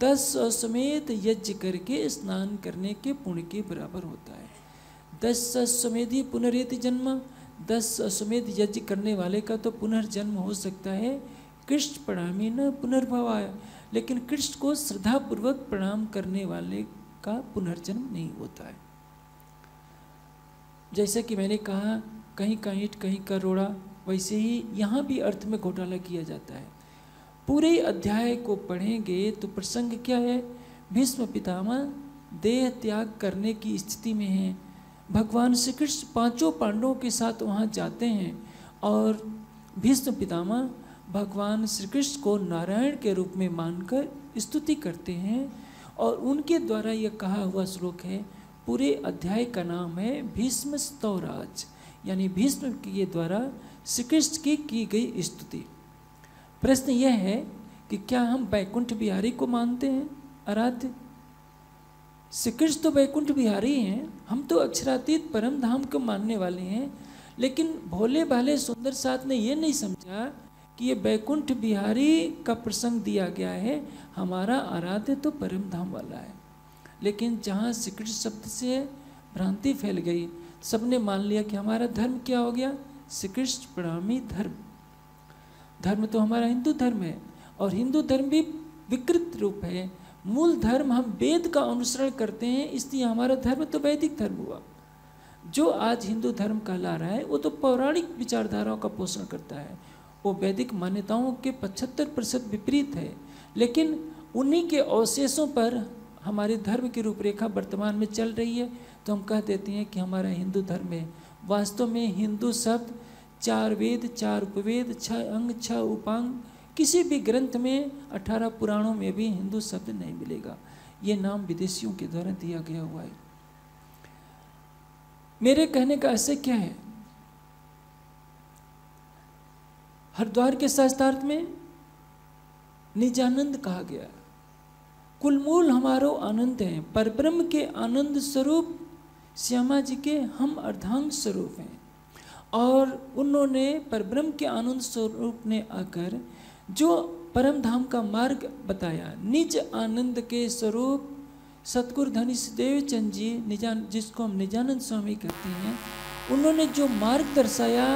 Speaker 2: दस अश्वमेध यज्ञ करके स्नान करने के पुण्य के बराबर होता है। दस अश्वमेधि पुनरेति जन्म, दस अश्वमेध यज्ञ करने वाले का तो पुनर्जन्म हो सकता है कृष्ण प्रणामी न पुनर्भवाय लेकिन कृष्ण को श्रद्धापूर्वक प्रणाम करने वाले का पुनर्जन्म नहीं होता है। जैसे कि मैंने कहा, कहीं का ईट, कहीं का रोड़ा, वैसे ही यहाँ भी अर्थ में घोटाला किया जाता है। पूरे अध्याय को पढ़ेंगे तो प्रसंग क्या है? भीष्म पितामह देह त्याग करने की स्थिति में है। भगवान श्री कृष्ण पाँचों पांडवों के साथ वहाँ जाते हैं और भीष्म पितामह भगवान श्री कृष्ण को नारायण के रूप में मानकर स्तुति करते हैं और उनके द्वारा यह कहा हुआ श्लोक है, पूरे अध्याय का नाम है भीष्म स्तौराज यानी भीष्म के द्वारा श्री कृष्ण की की गई स्तुति। प्रश्न यह है कि क्या हम बैकुंठ बिहारी को मानते हैं, आराध्य? श्री कृष्ण तो बैकुंठ बिहारी हैं, हम तो अक्षरातीत परम धाम को मानने वाले हैं, लेकिन भोले भाले सुंदर साथ ने यह नहीं समझा कि ये बैकुंठ बिहारी का प्रसंग दिया गया है, हमारा आराध्य तो परम धाम वाला है। लेकिन जहाँ श्री शब्द से भ्रांति फैल गई, सबने मान लिया कि हमारा धर्म क्या हो गया? श्री कृष्ण प्रणामी धर्म। धर्म तो हमारा हिंदू धर्म है, और हिंदू धर्म भी विकृत रूप है। मूल धर्म हम वेद का अनुसरण करते हैं, इसलिए हमारा धर्म तो वैदिक धर्म हुआ। जो आज हिंदू धर्म कहला रहा है, वो तो पौराणिक विचारधाराओं का पोषण करता है। वो वैदिक मान्यताओं के पचहत्तर प्रतिशत विपरीत है। लेकिन उन्हीं के अवशेषों पर हमारे धर्म की रूपरेखा वर्तमान में चल रही है तो हम कह देते हैं कि हमारा हिंदू धर्म है। वास्तव में हिंदू शब्द, चार वेद, चार उपवेद, छह अंग, छह उपांग, किसी भी ग्रंथ में अठारह पुराणों में भी हिंदू शब्द नहीं मिलेगा। ये नाम विदेशियों के द्वारा दिया गया हुआ है। मेरे कहने का ऐसे क्या है? हरिद्वार के शास्त्रार्थ में निजानंद कहा गया। कुलमूल हमारो आनंद है परब्रह्म के आनंद स्वरूप श्यामा जी के हम अर्धांग स्वरूप हैं। और उन्होंने परब्रह्म के आनंद स्वरूप ने आकर जो परम धाम का मार्ग बताया, निज आनंद के स्वरूप सतगुरु धनीश देवचंद जी निजान जिसको हम निजानंद स्वामी कहते हैं, उन्होंने जो मार्ग दर्शाया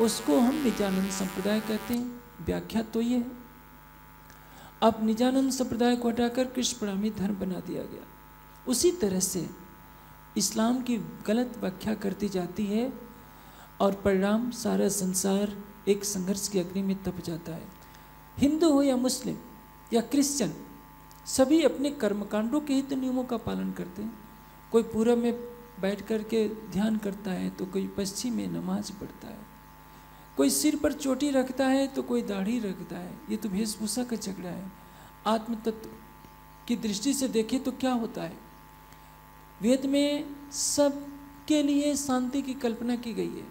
Speaker 2: उसको हम निजानंद संप्रदाय कहते हैं। व्याख्या तो ये है। अब निजानंद संप्रदाय को हटाकर कृष्ण प्रणामी धर्म बना दिया गया। उसी तरह से इस्लाम की गलत व्याख्या करती जाती है और परिणाम सारा संसार एक संघर्ष की अग्नि में तप जाता है। हिंदू हो या मुस्लिम या क्रिश्चियन, सभी अपने कर्मकांडों के हित नियमों का पालन करते हैं। कोई पूरब में बैठ कर के ध्यान करता है तो कोई पश्चिम में नमाज़ पढ़ता है। कोई सिर पर चोटी रखता है तो कोई दाढ़ी रखता है। ये तो वेशभूषा का झगड़ा है। आत्म तत्व की दृष्टि से देखें तो क्या होता है? वेद में सब के लिए शांति की कल्पना की गई है।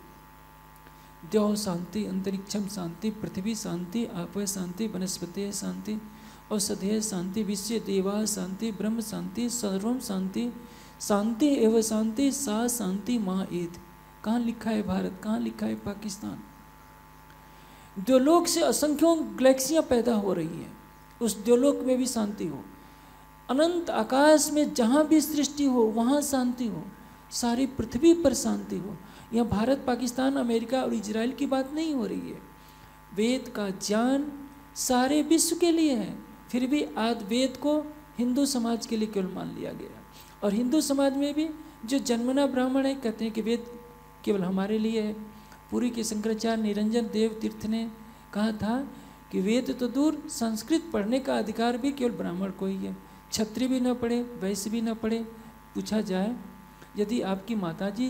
Speaker 2: देव शांति, अंतरिक्षम शांति, पृथ्वी शांति आप शांति, वनस्पति शांति, औषधेय शांति, विश्व देवा शांति, ब्रह्म शांति, सर्वम शांति शांति एवं शांति, सा शांति माँ ईद कहाँ लिखा है भारत? कहाँ लिखा है पाकिस्तान? द्योलोक से असंख्यों गैलेक्सियाँ पैदा हो रही हैं। उस द्योलोक में भी शांति हो। अनंत आकाश में जहाँ भी सृष्टि हो, वहाँ शांति हो। सारी पृथ्वी पर शांति हो। यह भारत, पाकिस्तान, अमेरिका और इजराइल की बात नहीं हो रही है। वेद का ज्ञान सारे विश्व के लिए है। फिर भी आज वेद को हिंदू समाज के लिए केवल मान लिया गया और हिंदू समाज में भी जो जन्मना ब्राह्मण है, कहते हैं कि वेद केवल हमारे लिए है। पुरी के शंकराचार्य निरंजन देव तीर्थ ने कहा था कि वेद तो दूर, संस्कृत पढ़ने का अधिकार भी केवल ब्राह्मण को ही है। छत्री भी न पढ़े, वैश्य भी न पढ़े। पूछा जाए, यदि आपकी माताजी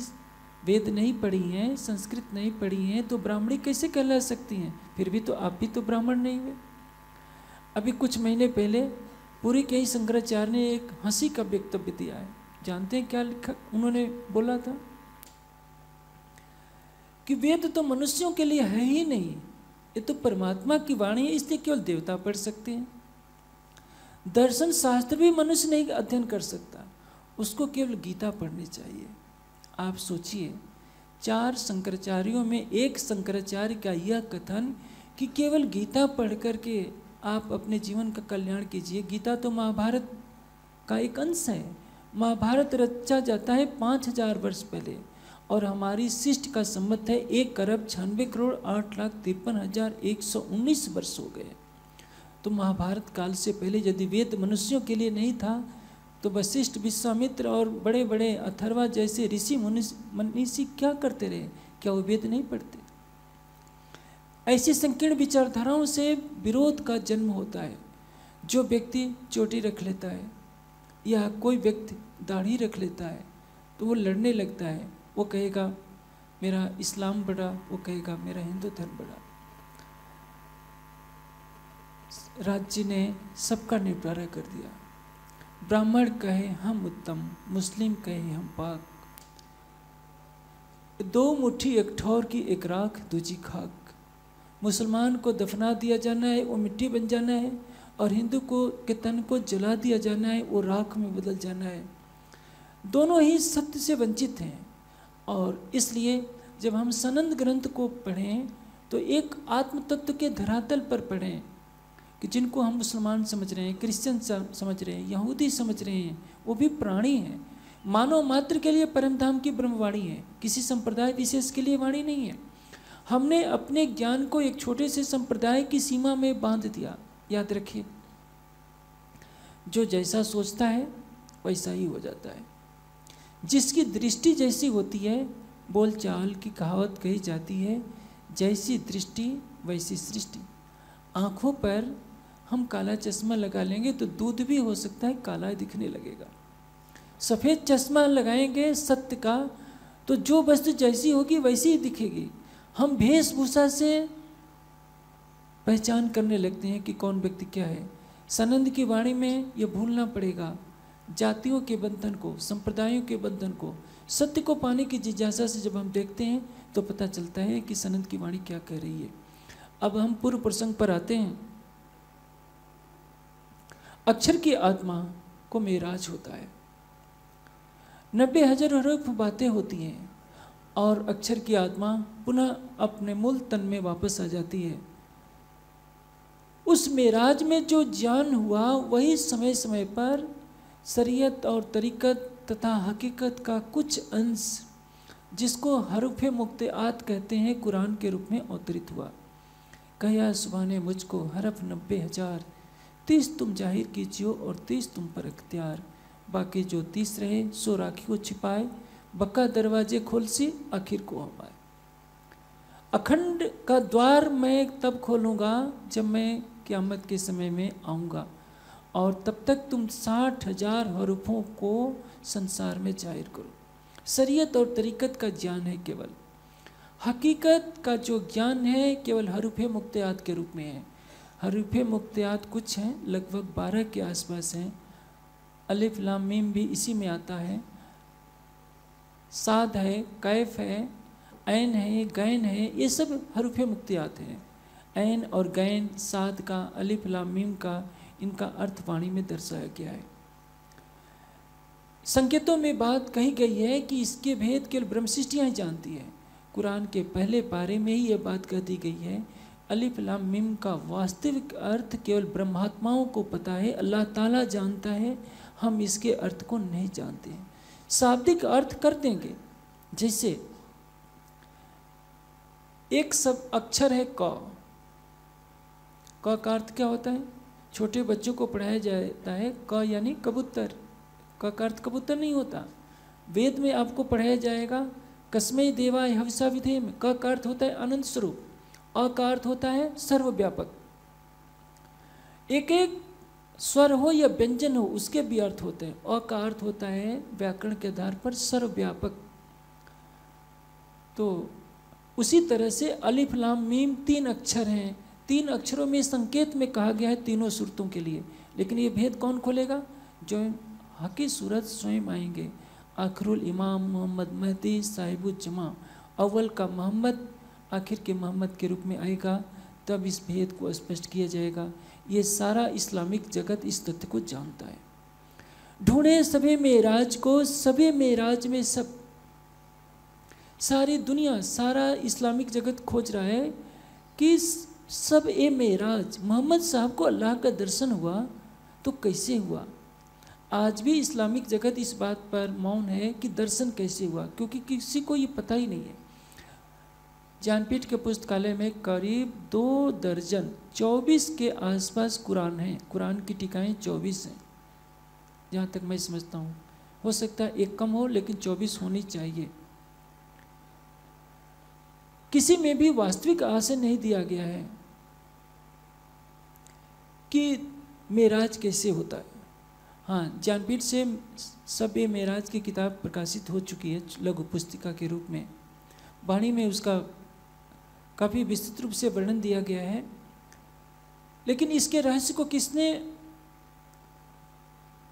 Speaker 2: वेद नहीं पढ़ी हैं, संस्कृत नहीं पढ़ी हैं तो ब्राह्मणी कैसे कहला सकती हैं? फिर भी तो आप भी तो ब्राह्मण नहीं हुए। अभी कुछ महीने पहले पूरी के ही शंकराचार्य ने एक हँसी का वक्तव्य दिया है। जानते हैं क्या लिखा उन्होंने बोला था? कि वेद तो मनुष्यों के लिए है ही नहीं। ये तो परमात्मा की वाणी है, इसलिए केवल देवता पढ़ सकते हैं। दर्शन शास्त्र भी मनुष्य नहीं अध्ययन कर सकता। उसको केवल गीता पढ़नी चाहिए। आप सोचिए, चार शंकराचार्यों में एक शंकराचार्य का यह कथन कि केवल गीता पढ़ करके आप अपने जीवन का कल्याण कीजिए। गीता तो महाभारत का एक अंश है। महाभारत रचा जाता है पाँच हज़ार वर्ष पहले। और हमारी शिष्ट का सम्मत है, एक अरब छियानवे करोड़ आठ लाख तिरपन हज़ार एक सौ उन्नीस वर्ष हो गए। तो महाभारत काल से पहले यदि वेद मनुष्यों के लिए नहीं था तो वशिष्ठ, विश्वामित्र और बड़े बड़े अथर्वा जैसे ऋषि मनीषी क्या करते रहे? क्या वो वेद नहीं पढ़ते? ऐसी संकीर्ण विचारधाराओं से विरोध का जन्म होता है। जो व्यक्ति चोटी रख लेता है या कोई व्यक्ति दाढ़ी रख लेता है तो वो लड़ने लगता है। वो कहेगा, मेरा इस्लाम बड़ा, वो कहेगा, मेरा हिंदू धर्म बड़ा। राज्य ने सबका निपटारा कर दिया। ब्राह्मण कहे, हम उत्तम, मुस्लिम कहे, हम पाक। दो मुट्ठी एक ठौर की, एक राख, दूजी खाक। मुसलमान को दफना दिया जाना है, वो मिट्टी बन जाना है, और हिंदू को, के तन को जला दिया जाना है, वो राख में बदल जाना है। दोनों ही सत्य से वंचित हैं। और इसलिए जब हम सनंद ग्रंथ को पढ़ें तो एक आत्म तत्व के धरातल पर पढ़ें कि जिनको हम मुसलमान समझ रहे हैं, क्रिश्चियन समझ रहे हैं, यहूदी समझ रहे हैं, वो भी प्राणी हैं। मानव मात्र के लिए परमधाम की ब्रह्मवाणी है, किसी संप्रदाय विशेष के लिए वाणी नहीं है। हमने अपने ज्ञान को एक छोटे से संप्रदाय की सीमा में बाँध दिया, याद रखिए। जो जैसा सोचता है, वैसा ही हो जाता है। जिसकी दृष्टि जैसी होती है, बोलचाल की कहावत कही जाती है, जैसी दृष्टि वैसी सृष्टि। आँखों पर हम काला चश्मा लगा लेंगे तो दूध भी हो सकता है, काला दिखने लगेगा। सफ़ेद चश्मा लगाएँगे सत्य का तो जो वस्तु जैसी होगी वैसी ही दिखेगी। हम वेशभूषा से पहचान करने लगते हैं कि कौन व्यक्ति क्या है। सनंद की वाणी में यह भूलना पड़ेगा जातियों के बंधन को, संप्रदायों के बंधन को, सत्य को पाने की जिज्ञासा से जब हम देखते हैं तो पता चलता है कि सनंद की वाणी क्या कह रही है। अब हम पूर्व प्रसंग पर आते हैं। अक्षर की आत्मा को मेराज होता है। नब्बे हज़ार रूप बातें होती हैं और अक्षर की आत्मा पुनः अपने मूल तन में वापस आ जाती है। उस मेराज में जो ज्ञान हुआ, वही समय समय पर शरीयत और तरीकत तथा हकीकत का कुछ अंश जिसको हरूफ मुक्त आत कहते हैं, कुरान के रूप में अवतरित हुआ। कया सुबह ने मुझको हरफ नब्बे हज़ार, तीस तुम ज़ाहिर कीजियो और तीस तुम पर अख्तियार बाकी जो तीस रहे, सो राखी को छिपाए, बक्का दरवाजे खोल सी आखिर को हवाए अखंड का द्वार मैं तब खोलूँगा जब मैं क्यामत के समय में आऊँगा। और तब तक तुम साठ हज़ार हरूफों को संसार में ज़ाहिर करो। शरीयत और तरीकत का ज्ञान है केवल। हकीकत का जो ज्ञान है केवल हरूफ मुक्तियात के रूप में है। हरूफ मुक्तियात कुछ हैं, लगभग बारह के आसपास हैं। अलिफ लाम मीम भी इसी में आता है। साद है, कैफ है, ऐन है, गैन है, ये सब हरूफ मुक्तियात हैं। ऐन और गैन, साद का, अलिफ लाम मीम का इनका अर्थ वाणी में दर्शाया गया है। संकेतों में बात कही गई है कि इसके भेद केवल ब्रह्मशिष्टियाँ ही जानती है। कुरान के पहले पारे में ही यह बात कह दी गई है, अलिफ लाम मिम का वास्तविक अर्थ केवल ब्रह्मात्माओं को पता है, अल्लाह ताला जानता है, हम इसके अर्थ को नहीं जानते हैं। शाब्दिक अर्थ कर देंगे, जैसे एक सब अक्षर है क। क का अर्थ क्या होता है? छोटे बच्चों को पढ़ाया जाता है क यानी कबूतर। क का अर्थ कबूतर नहीं होता। वेद में आपको पढ़ाया जाएगा कस्मय देवा हविषा विधेम। क का अर्थ होता है अनंत स्वरूप। अ का अर्थ होता है सर्वव्यापक। एक एक स्वर हो या व्यंजन हो, उसके भी अर्थ होते हैं। अ का अर्थ होता है व्याकरण के आधार पर सर्वव्यापक। तो उसी तरह से अलिफ, लाम, मीम तीन अक्षर हैं। तीन अक्षरों में संकेत में कहा गया है तीनों सूरतों के लिए। लेकिन ये भेद कौन खोलेगा? जो हकी सूरत स्वयं आएँगे। आखरुल इमाम मोहम्मद महदी साहिबुल जमा। अव्वल का मोहम्मद आखिर के मोहम्मद के रूप में आएगा। तब इस भेद को स्पष्ट किया जाएगा। ये सारा इस्लामिक जगत इस तथ्य को जानता है। ढूंढे सभी मेराज को। सभी मेराज में सब सारी दुनिया, सारा इस्लामिक जगत खोज रहा है कि सब ए मेराज, मोहम्मद साहब को अल्लाह का दर्शन हुआ तो कैसे हुआ? आज भी इस्लामिक जगत इस बात पर मौन है कि दर्शन कैसे हुआ, क्योंकि किसी को ये पता ही नहीं है। जानपीठ के पुस्तकालय में करीब दो दर्जन, चौबीस के आसपास कुरान हैं। कुरान की टिकाएँ चौबीस हैं। जहाँ तक मैं समझता हूँ, हो सकता है एक कम हो, लेकिन चौबीस होनी चाहिए। किसी में भी वास्तविक आशय नहीं दिया गया है। कि मेराज कैसे होता है? हाँ ज्ञानपीठ से सब ये मेराज की किताब प्रकाशित हो चुकी है लघु पुस्तिका के रूप में। वाणी में उसका काफ़ी विस्तृत रूप से वर्णन दिया गया है। लेकिन इसके रहस्य को किसने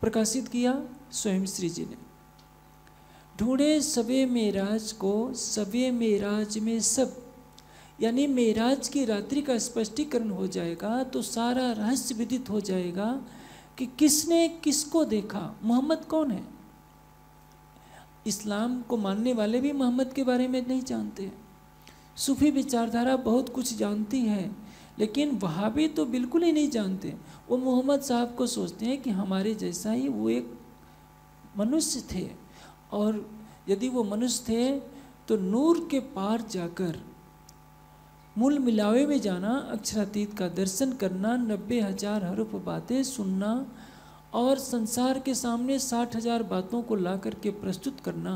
Speaker 2: प्रकाशित किया? स्वयं श्री जी ने। ढूंढे सवे मेराज को सवे मेराज में सब। यानी मेराज की रात्रि का स्पष्टीकरण हो जाएगा तो सारा रहस्य विदित हो जाएगा कि किसने किसको देखा। मोहम्मद कौन है? इस्लाम को मानने वाले भी मोहम्मद के बारे में नहीं जानते। सूफी विचारधारा बहुत कुछ जानती है, लेकिन वहाँ भी तो बिल्कुल ही नहीं जानते। वो मोहम्मद साहब को सोचते हैं कि हमारे जैसा ही वो एक मनुष्य थे। और यदि वो मनुष्य थे तो नूर के पार जाकर मूल मिलावे में जाना अक्षरातीत का दर्शन करना, नब्बे हज़ार हरूफ बातें सुनना और संसार के सामने साठ हज़ार बातों को ला करके प्रस्तुत करना,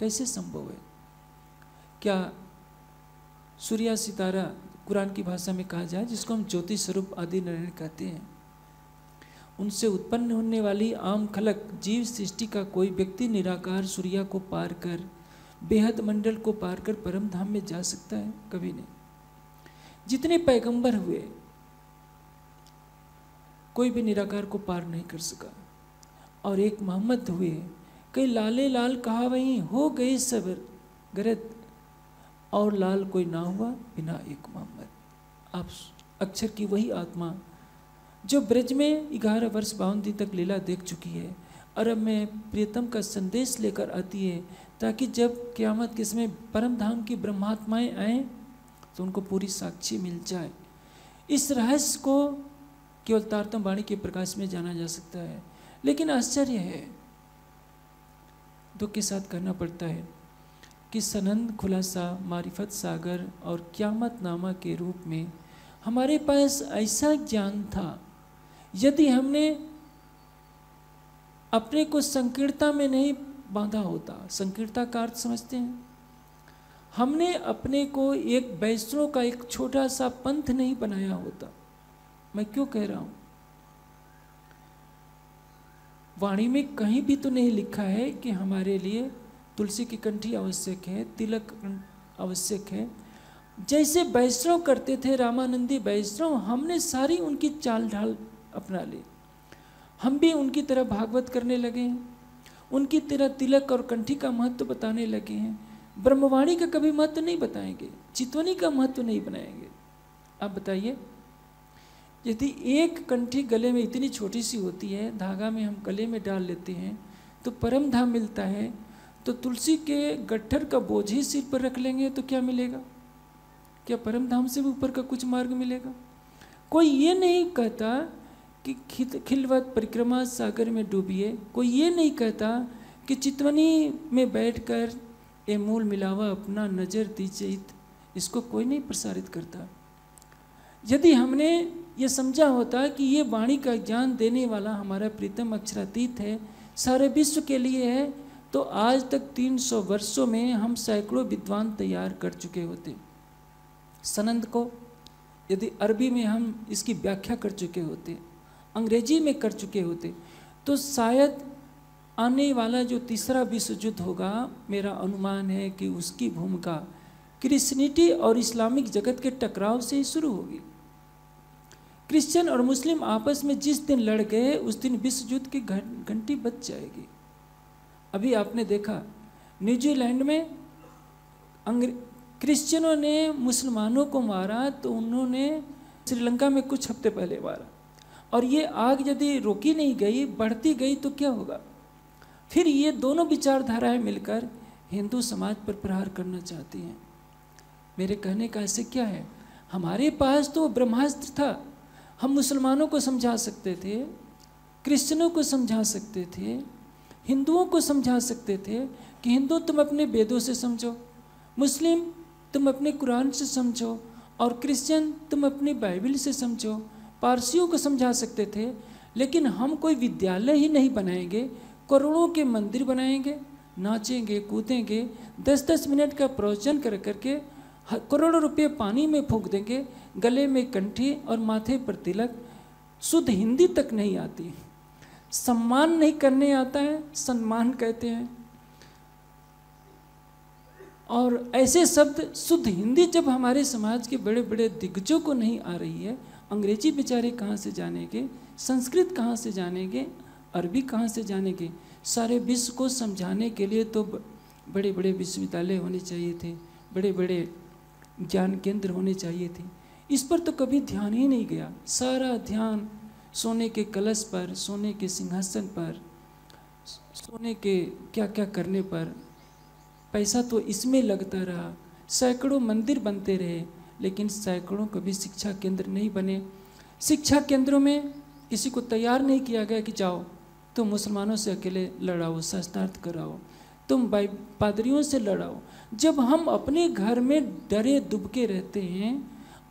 Speaker 2: कैसे संभव है? क्या सूर्या सितारा कुरान की भाषा में कहा जाए, जिसको हम ज्योति स्वरूप आदि नारायण कहते हैं, उनसे उत्पन्न होने वाली आम खलक जीव सृष्टि का कोई व्यक्ति निराकार सूर्या को पार कर, बेहद मंडल को पार कर परम धाम में जा सकता है? कभी नहीं। जितने पैगंबर हुए, कोई भी निराकार को पार नहीं कर सका। और एक मोहम्मद हुए, कई लाले लाल कहा वहीं हो गए सबर गरत और लाल कोई ना हुआ बिना एक मोहम्मद। आप अक्षर की वही आत्मा, जो ब्रज में ग्यारह वर्ष बावन दिन तक लीला देख चुकी है, और अब में प्रियतम का संदेश लेकर आती है, ताकि जब क्यामत के समय परम धाम की ब्रह्मात्माएँ आए तो उनको पूरी साक्षी मिल जाए। इस रहस्य को केवल तारतम वाणी के प्रकाश में जाना जा सकता है। लेकिन आश्चर्य है, दुख के साथ करना पड़ता है कि सनंद खुलासा, मारिफत सागर और क्यामत नामा के रूप में हमारे पास ऐसा ज्ञान था, यदि हमने अपने को संकीर्णता में नहीं बांधा होता। संकीर्णता का अर्थ समझते हैं? हमने अपने को एक वैष्णव का एक छोटा सा पंथ नहीं बनाया होता। मैं क्यों कह रहा हूँ? वाणी में कहीं भी तो नहीं लिखा है कि हमारे लिए तुलसी की कंठी आवश्यक है, तिलक आवश्यक है। जैसे वैष्णव करते थे रामानंदी वैष्णव हमने सारी उनकी चाल ढाल अपना ली। हम भी उनकी तरह भागवत करने लगे हैं, उनकी तरह तिलक और कंठी का महत्व तो बताने लगे हैं। ब्रह्मवाणी का कभी महत्व नहीं बताएँगे, चितवनी का महत्व नहीं बनाएँगे। आप बताइए, यदि एक कंठी गले में इतनी छोटी सी होती है, धागा में हम गले में डाल लेते हैं तो परम धाम मिलता है तो तुलसी के गट्ठर का बोझ ही सिर पर रख लेंगे तो क्या मिलेगा? क्या परम धाम से भी ऊपर का कुछ मार्ग मिलेगा? कोई ये नहीं कहता कि खिलवत परिक्रमा सागर में डूबिए, कोई ये नहीं कहता कि चितवनी में बैठकर ए मूल मिलावा अपना नज़र दीजिए इसको कोई नहीं प्रसारित करता। यदि हमने ये समझा होता कि ये वाणी का ज्ञान देने वाला हमारा प्रीतम अक्षरातीत है, सारे विश्व के लिए है तो आज तक 300 वर्षों में हम सैकड़ों विद्वान तैयार कर चुके होते। सनंद को, यदि अरबी में हम इसकी व्याख्या कर चुके होते, अंग्रेज़ी में कर चुके होते तो शायद आने वाला जो तीसरा विश्व युद्ध होगा, मेरा अनुमान है कि उसकी भूमिका क्रिश्चनिटी और इस्लामिक जगत के टकराव से ही शुरू होगी। क्रिश्चियन और मुस्लिम आपस में जिस दिन लड़ गए, उस दिन विश्व युद्ध की घंटी बच जाएगी। अभी आपने देखा, न्यूजीलैंड में क्रिश्चियनों ने मुसलमानों को मारा तो उन्होंने श्रीलंका में कुछ हफ़्ते पहले मारा। और ये आग यदि रोकी नहीं गई, बढ़ती गई तो क्या होगा? फिर ये दोनों विचारधाराएँ मिलकर हिंदू समाज पर प्रहार करना चाहती हैं। मेरे कहने का ऐसे क्या है? हमारे पास तो ब्रह्मास्त्र था। हम मुसलमानों को समझा सकते थे क्रिश्चनों को समझा सकते थे, हिंदुओं को समझा सकते थे कि हिंदू तुम अपने वेदों से समझो, मुस्लिम तुम अपने कुरान से समझो और क्रिश्चियन तुम अपनी बाइबल से समझो, पारसियों को समझा सकते थे, लेकिन हम कोई विद्यालय ही नहीं बनाएँगे करोड़ों के मंदिर बनाएँगे, नाचेंगे, कूदेंगे दस दस मिनट का प्रवचन कर करके करोड़ों रुपये पानी में फूक देंगे, गले में कंठी और माथे पर तिलक, शुद्ध हिंदी तक नहीं आती। सम्मान नहीं करने आता है, सम्मान कहते हैं। और ऐसे शब्द शुद्ध हिंदी जब हमारे समाज के बड़े बड़े दिग्गजों को नहीं आ रही है, अंग्रेज़ी बेचारे कहाँ से जानेंगे, संस्कृत कहाँ से जानेंगे अरबी कहाँ से जानेंगे? सारे विश्व को समझाने के लिए तो बड़े बड़े विश्वविद्यालय होने चाहिए थे बड़े बड़े ज्ञान केंद्र होने चाहिए थे। इस पर तो कभी ध्यान ही नहीं गया। सारा ध्यान सोने के कलश पर, सोने के सिंहासन पर, सोने के क्या क्या करने पर। पैसा तो इसमें लगता रहा। सैकड़ों मंदिर बनते रहे, लेकिन सैकड़ों कभी शिक्षा केंद्र नहीं बने। शिक्षा केंद्रों में किसी को तैयार नहीं किया गया कि जाओ। तुम मुसलमानों से अकेले लड़ाओ शस्त्रार्थ कराओ, तुम पादरियों से लड़ाओ। जब हम अपने घर में डरे, दुबके रहते हैं,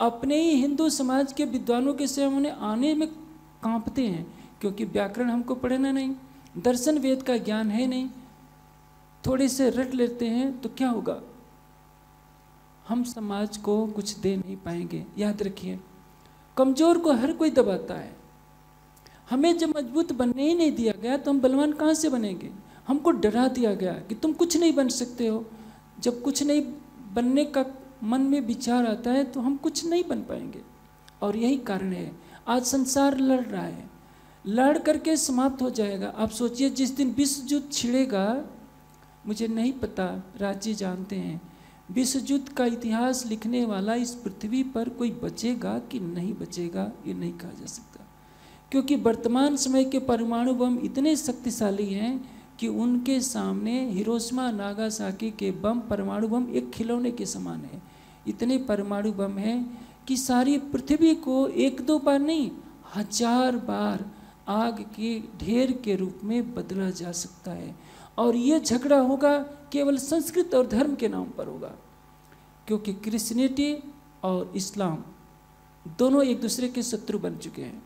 Speaker 2: अपने ही हिंदू समाज के विद्वानों के सामने आने में कांपते हैं, क्योंकि व्याकरण हमको पढ़ना नहीं, दर्शन वेद का ज्ञान है नहीं, थोड़े से रट लेते हैं तो क्या होगा? हम समाज को कुछ दे नहीं पाएँगे। याद रखिए, कमज़ोर को हर कोई दबाता है हमें जब मज़बूत बनने ही नहीं दिया गया तो हम बलवान कहाँ से बनेंगे? हमको डरा दिया गया कि तुम कुछ नहीं बन सकते हो। जब कुछ नहीं बनने का मन में विचार आता है तो हम कुछ नहीं बन पाएँगे। और यही कारण है, आज संसार लड़ रहा है। लड़ करके समाप्त हो जाएगा। आप सोचिए, जिस दिन विश्व युद्ध छिड़ेगा, मुझे नहीं पता राज्य जानते हैं। विश्व युद्ध का इतिहास लिखने वाला इस पृथ्वी पर कोई बचेगा कि नहीं बचेगा, ये नहीं कहा जा सकता। क्योंकि वर्तमान समय के परमाणु बम इतने शक्तिशाली हैं कि उनके सामने हिरोशिमा नागासाकी के बम परमाणु बम एक खिलौने के समान है। इतने परमाणु बम हैं कि सारी पृथ्वी को एक दो बार नहीं, हज़ार बार आग के ढेर के रूप में बदला जा सकता है। और ये झगड़ा होगा केवल संस्कृत और धर्म के नाम पर होगा, क्योंकि क्रिश्चियनिटी और इस्लाम दोनों एक दूसरे के शत्रु बन चुके हैं।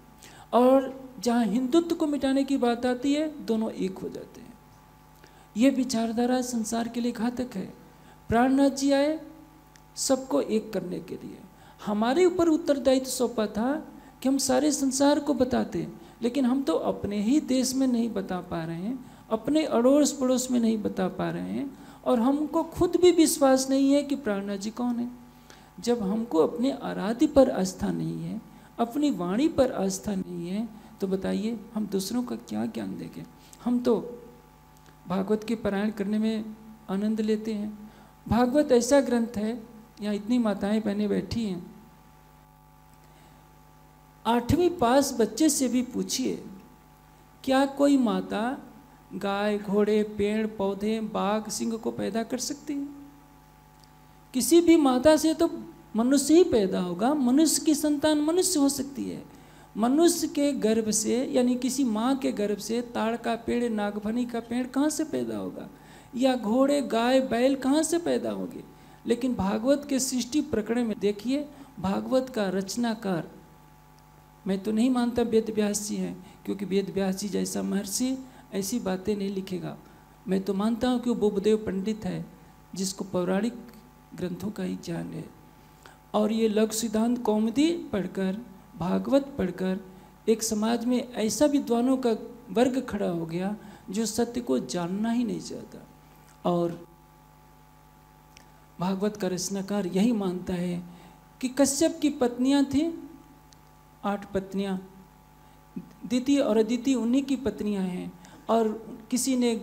Speaker 2: और जहाँ हिंदुत्व को मिटाने की बात आती है, दोनों एक हो जाते हैं। ये विचारधारा संसार के लिए घातक है। प्राणनाथ जी आए सबको एक करने के लिए। हमारे ऊपर उत्तरदायित्व सौंपा था कि हम सारे संसार को बताते लेकिन हम तो अपने ही देश में नहीं बता पा रहे हैं, अपने अड़ोस पड़ोस में नहीं बता पा रहे हैं, और हमको खुद भी विश्वास नहीं है कि प्राणनाथ जी कौन है। जब हमको अपने आराध्य पर आस्था नहीं है अपनी वाणी पर आस्था नहीं है तो बताइए, हम दूसरों का क्या ज्ञान देंगे हम तो भागवत के पारायण करने में आनंद लेते हैं। भागवत ऐसा ग्रंथ है, यहाँ इतनी माताएँ बहनें बैठी हैं। आठवीं पास बच्चे से भी पूछिए, क्या कोई माता गाय, घोड़े, पेड़, पौधे, बाघ, सिंह को पैदा कर सकती है? किसी भी माता से तो मनुष्य ही पैदा होगा, मनुष्य की संतान मनुष्य हो सकती है। मनुष्य के गर्भ से, यानी किसी माँ के गर्भ से ताड़ का पेड़, नागफनी का पेड़ कहाँ से पैदा होगा? या घोड़े, गाय, बैल कहाँ से पैदा होंगे? लेकिन भागवत के सृष्टि प्रकरण में देखिए, भागवत का रचनाकार, मैं तो नहीं मानता वेद व्यास जी हैं, क्योंकि वेद व्यास जी जैसा महर्षि ऐसी बातें नहीं लिखेगा। मैं तो मानता हूँ कि वो बुद्धदेव पंडित है, जिसको पौराणिक ग्रंथों का ही ज्ञान है। और ये लघु सिद्धांत कौमुदी पढ़कर, भागवत पढ़कर, एक समाज में ऐसा विद्वानों का वर्ग खड़ा हो गया जो सत्य को जानना ही नहीं चाहता। और भागवत का रचनाकार यही मानता है कि कश्यप की पत्नियाँ थी, आठ पत्नियाँ, द्वितीय और अदिति उन्हीं की पत्नियाँ हैं। और किसी ने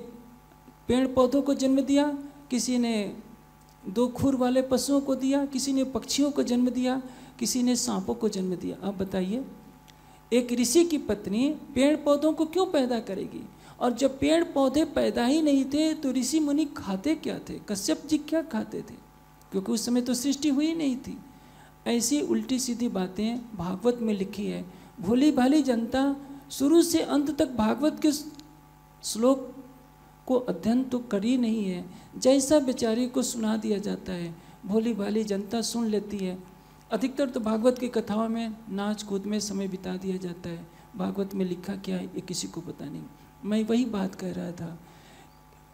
Speaker 2: पेड़ पौधों को जन्म दिया, किसी ने दो खुर वाले पशुओं को दिया, किसी ने पक्षियों को जन्म दिया, किसी ने सांपों को जन्म दिया। आप बताइए, एक ऋषि की पत्नी पेड़ पौधों को क्यों पैदा करेगी? और जब पेड़ पौधे पैदा ही नहीं थे तो ऋषि मुनि खाते क्या थे? कश्यप जी क्या खाते थे? क्योंकि उस समय तो सृष्टि हुई नहीं थी। ऐसी उल्टी सीधी बातें भागवत में लिखी है। भोली भाली जनता शुरू से अंत तक भागवत के श्लोक को अध्ययन तो करी नहीं है, जैसा बेचारी को सुना दिया जाता है, भोली भाली जनता सुन लेती है। अधिकतर तो भागवत की कथाओं में नाच कूद में समय बिता दिया जाता है। भागवत में लिखा क्या है, ये किसी को पता नहीं। मैं वही बात कह रहा था।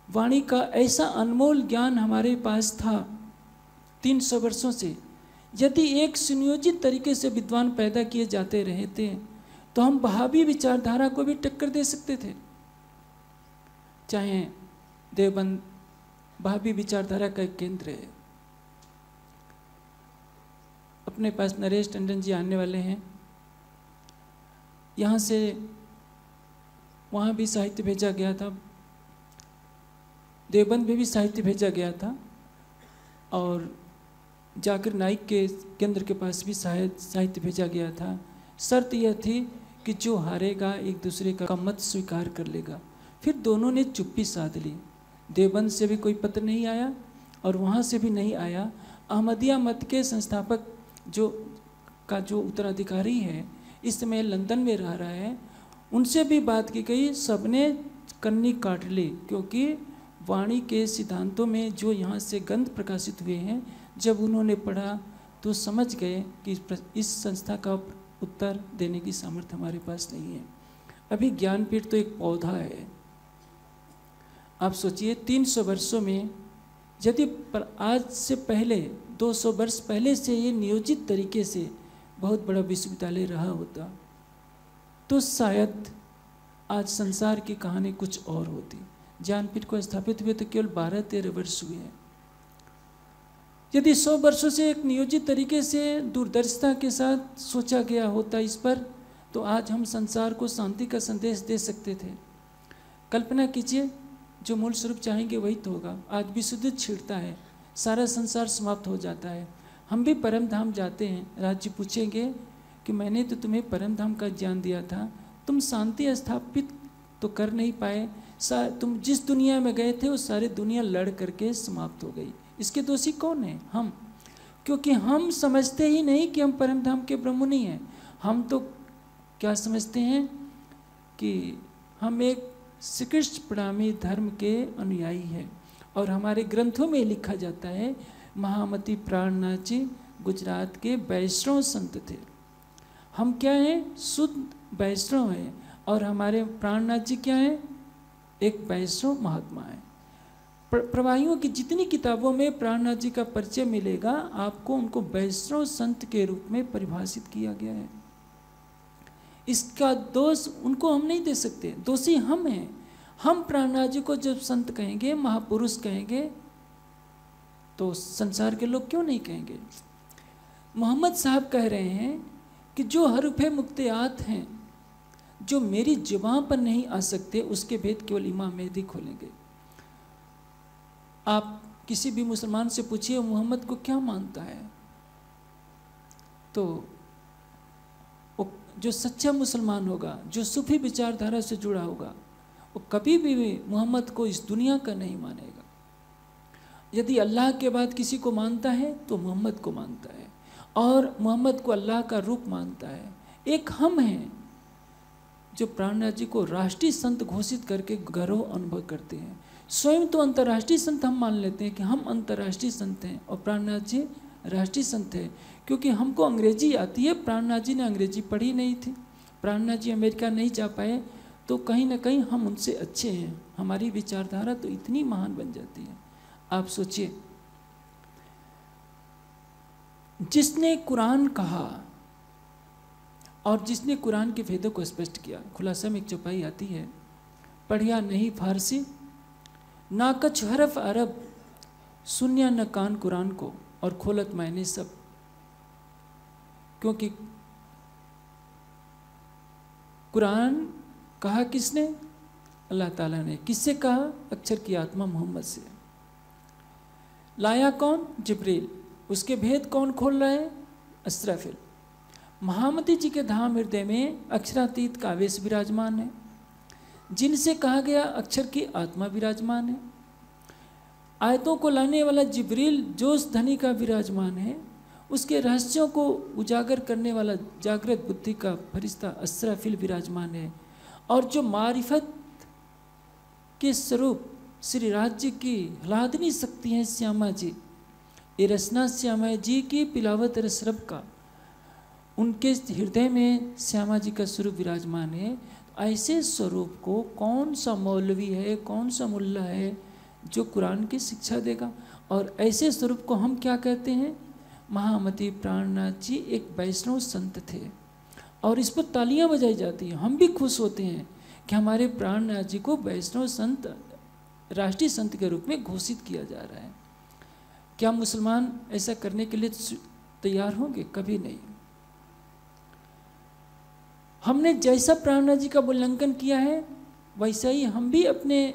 Speaker 2: वाणी का ऐसा अनमोल ज्ञान हमारे पास था तीन सौ वर्षों से, यदि एक सुनियोजित तरीके से विद्वान पैदा किए जाते रहे थे तो हम भावी विचारधारा को भी टक्कर दे सकते थे। चाहे देवबंद भावी विचारधारा का एक केंद्र है। अपने पास नरेश टंडन जी आने वाले हैं। यहाँ से वहाँ भी साहित्य भेजा गया था। देवबंद में भी साहित्य भेजा गया था और जाकर नाइक के केंद्र के पास भी साहित्य भेजा गया था। शर्त यह थी कि जो हारेगा, एक दूसरे का मत स्वीकार कर लेगा। फिर दोनों ने चुप्पी साध ली। देवबंद से भी कोई पत्र नहीं आया और वहाँ से भी नहीं आया। अहमदिया मत के संस्थापक जो, का जो उत्तराधिकारी है, इस समय लंदन में रह रहा है, उनसे भी बात की गई। सबने कन्नी काट ली क्योंकि वाणी के सिद्धांतों में जो यहाँ से गंध प्रकाशित हुए हैं, जब उन्होंने पढ़ा तो समझ गए कि इस संस्था का उत्तर देने की सामर्थ्य हमारे पास नहीं है। अभी ज्ञानपीठ तो एक पौधा है। आप सोचिए 300 वर्षों में यदि आज से पहले 200 वर्ष पहले से ये नियोजित तरीके से बहुत बड़ा विश्वविद्यालय रहा होता तो शायद आज संसार की कहानी कुछ और होती। ज्ञानपीठ को स्थापित हुए तो केवल बारह तेरह वर्ष हुए हैं। यदि सौ वर्षों से एक नियोजित तरीके से दूरदर्शिता के साथ सोचा गया होता इस पर तो आज हम संसार को शांति का संदेश दे सकते थे। कल्पना कीजिए जो मूल स्वरूप चाहेंगे वही तो होगा। आज विशुद्ध छिड़ता है, सारा संसार समाप्त हो जाता है। हम भी परम धाम जाते हैं। राज्य पूछेंगे कि मैंने तो तुम्हें परम धाम का ज्ञान दिया था। तुम शांति स्थापित तो कर नहीं पाए। तुम जिस दुनिया में गए थे, वो सारी दुनिया लड़ करके समाप्त हो गई। इसके दोषी कौन है? हम। क्योंकि हम समझते ही नहीं कि हम परम धाम के ब्रह्म नहीं हैं। हम तो क्या समझते हैं कि हम एक श्रीकृष्ण प्रणामी धर्म के अनुयायी है। और हमारे ग्रंथों में लिखा जाता है, महामती प्राणनाथ जी गुजरात के वैष्णव संत थे। हम क्या हैं? शुद्ध वैष्णव हैं। और हमारे प्राणनाथ जी क्या हैं? एक वैष्णव महात्मा है। प्रवाहियों की जितनी किताबों में प्राणनाथ जी का परिचय मिलेगा, आपको उनको वैष्णव संत के रूप में परिभाषित किया गया है। इसका दोष उनको हम नहीं दे सकते। दोषी हम हैं। हम प्राणनाथ जी को जब संत कहेंगे, महापुरुष कहेंगे तो संसार के लोग क्यों नहीं कहेंगे? मोहम्मद साहब कह रहे हैं कि जो हरूफे मुक्तियात हैं, जो मेरी ज़ुबान पर नहीं आ सकते, उसके भेद केवल इमाम मेहदी खोलेंगे। आप किसी भी मुसलमान से पूछिए, मोहम्मद को क्या मानता है? तो जो सच्चा मुसलमान होगा, जो सूफी विचारधारा से जुड़ा होगा, वो कभी भी मोहम्मद को इस दुनिया का नहीं मानेगा। यदि अल्लाह के बाद किसी को मानता है तो मोहम्मद को मानता है और मोहम्मद को अल्लाह का रूप मानता है। एक हम हैं जो प्राणनाथ जी को राष्ट्रीय संत घोषित करके गर्व अनुभव करते हैं। स्वयं तो अंतर्राष्ट्रीय संत हम मान लेते हैं कि हम अंतर्राष्ट्रीय संत हैं और प्राणनाथ जी राष्ट्रीय संत है। क्योंकि हमको अंग्रेज़ी आती है प्राणनाथ जी ने अंग्रेज़ी पढ़ी नहीं थी। प्राणनाथ जी अमेरिका नहीं जा पाए तो कहीं ना कहीं हम उनसे अच्छे हैं। हमारी विचारधारा तो इतनी महान बन जाती है। आप सोचिए, जिसने कुरान कहा और जिसने कुरान के भेदों को स्पष्ट किया, खुलासा में एक चौपाई आती है, पढ़िया नहीं फारसी, ना कछ हरफ अरब, सुनिया न कान कुरान को, और खोलत मैंने सब क्योंकि कुरान कहा किसने? अल्लाह ताला ने। किससे कहा? अक्षर की आत्मा मोहम्मद से। लाया कौन? जिब्रील। उसके भेद कौन खोल रहा है? अस्राफिल महामती जी के धाम हृदय में अक्षरातीत का आवेश विराजमान है। जिनसे कहा गया, अक्षर की आत्मा विराजमान है। आयतों को लाने वाला जिब्रील जोश धनी का विराजमान है। उसके रहस्यों को उजागर करने वाला जागृत बुद्धि का फरिश्ता असराफिल विराजमान है। और जो मारिफत के स्वरूप श्री राज्य की हलादनी शक्ति है श्यामा जी, ये रचना श्यामा जी की पिलावत रसरब का, उनके हृदय में श्यामा जी का स्वरूप विराजमान है। ऐसे स्वरूप को कौन सा मौलवी है, कौन सा मुल्ला है जो कुरान की शिक्षा देगा? और ऐसे स्वरूप को हम क्या कहते हैं? महामती प्राणनाथ जी एक वैष्णव संत थे। और इस पर तालियाँ बजाई जाती हैं। हम भी खुश होते हैं कि हमारे प्राणनाथ जी को वैष्णव संत, राष्ट्रीय संत के रूप में घोषित किया जा रहा है। क्या मुसलमान ऐसा करने के लिए तैयार होंगे? कभी नहीं। हमने जैसा प्राणनाथ जी का मूल्यांकन किया है, वैसा ही हम भी अपने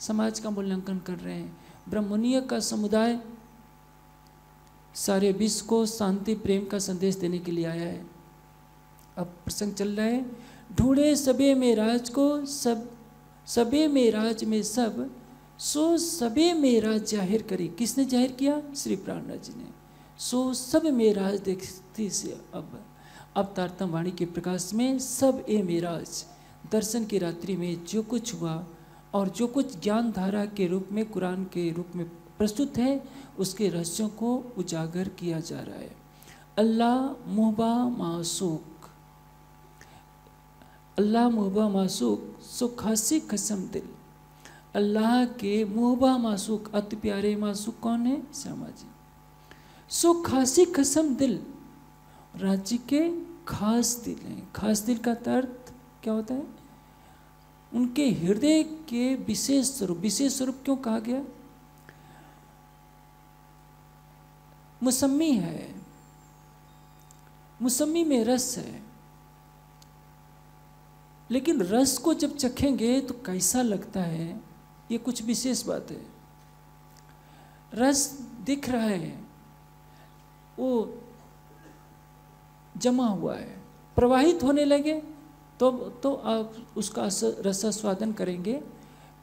Speaker 2: समाज का मूल्यांकन कर रहे हैं। ब्रह्मणीय का समुदाय सारे विश्व को शांति, प्रेम का संदेश देने के लिए आया है। अब प्रसंग चल रहा है, ढूंढे सबे में राज को, सब सबे में राज में सब, सो सबे में राज ज़ाहिर करी। किसने ज़ाहिर किया? श्री प्राणनाथ जी ने। सो सब में राज देखती से अब अब तारतम वाणी के प्रकाश में सब ए मेराज दर्शन की रात्रि में जो कुछ हुआ और जो कुछ ज्ञान धारा के रूप में, कुरान के रूप में प्रस्तुत है उसके रहस्यों को उजागर किया जा रहा है। अल्लाह मुहबा मासूक। अल्लाह मुहबा मासूक, सो खासी खसम दिल। अल्लाह के मुहबा मासूक, अति प्यारे मासूक कौन है? श्यामा जी। सो खसम दिल। राज्य के खास दिल हैं। खास दिल का अर्थ क्या होता है? उनके हृदय के विशेष स्वरूप विशेष स्वरूप क्यों कहा गया? मुसम्मी है। मुसम्मी में रस है। लेकिन रस को जब चखेंगे तो कैसा लगता है, ये कुछ विशेष बात है। रस दिख रहा है, वो जमा हुआ है। प्रवाहित होने लगे तो तो आप उसका रसास्वादन करेंगे।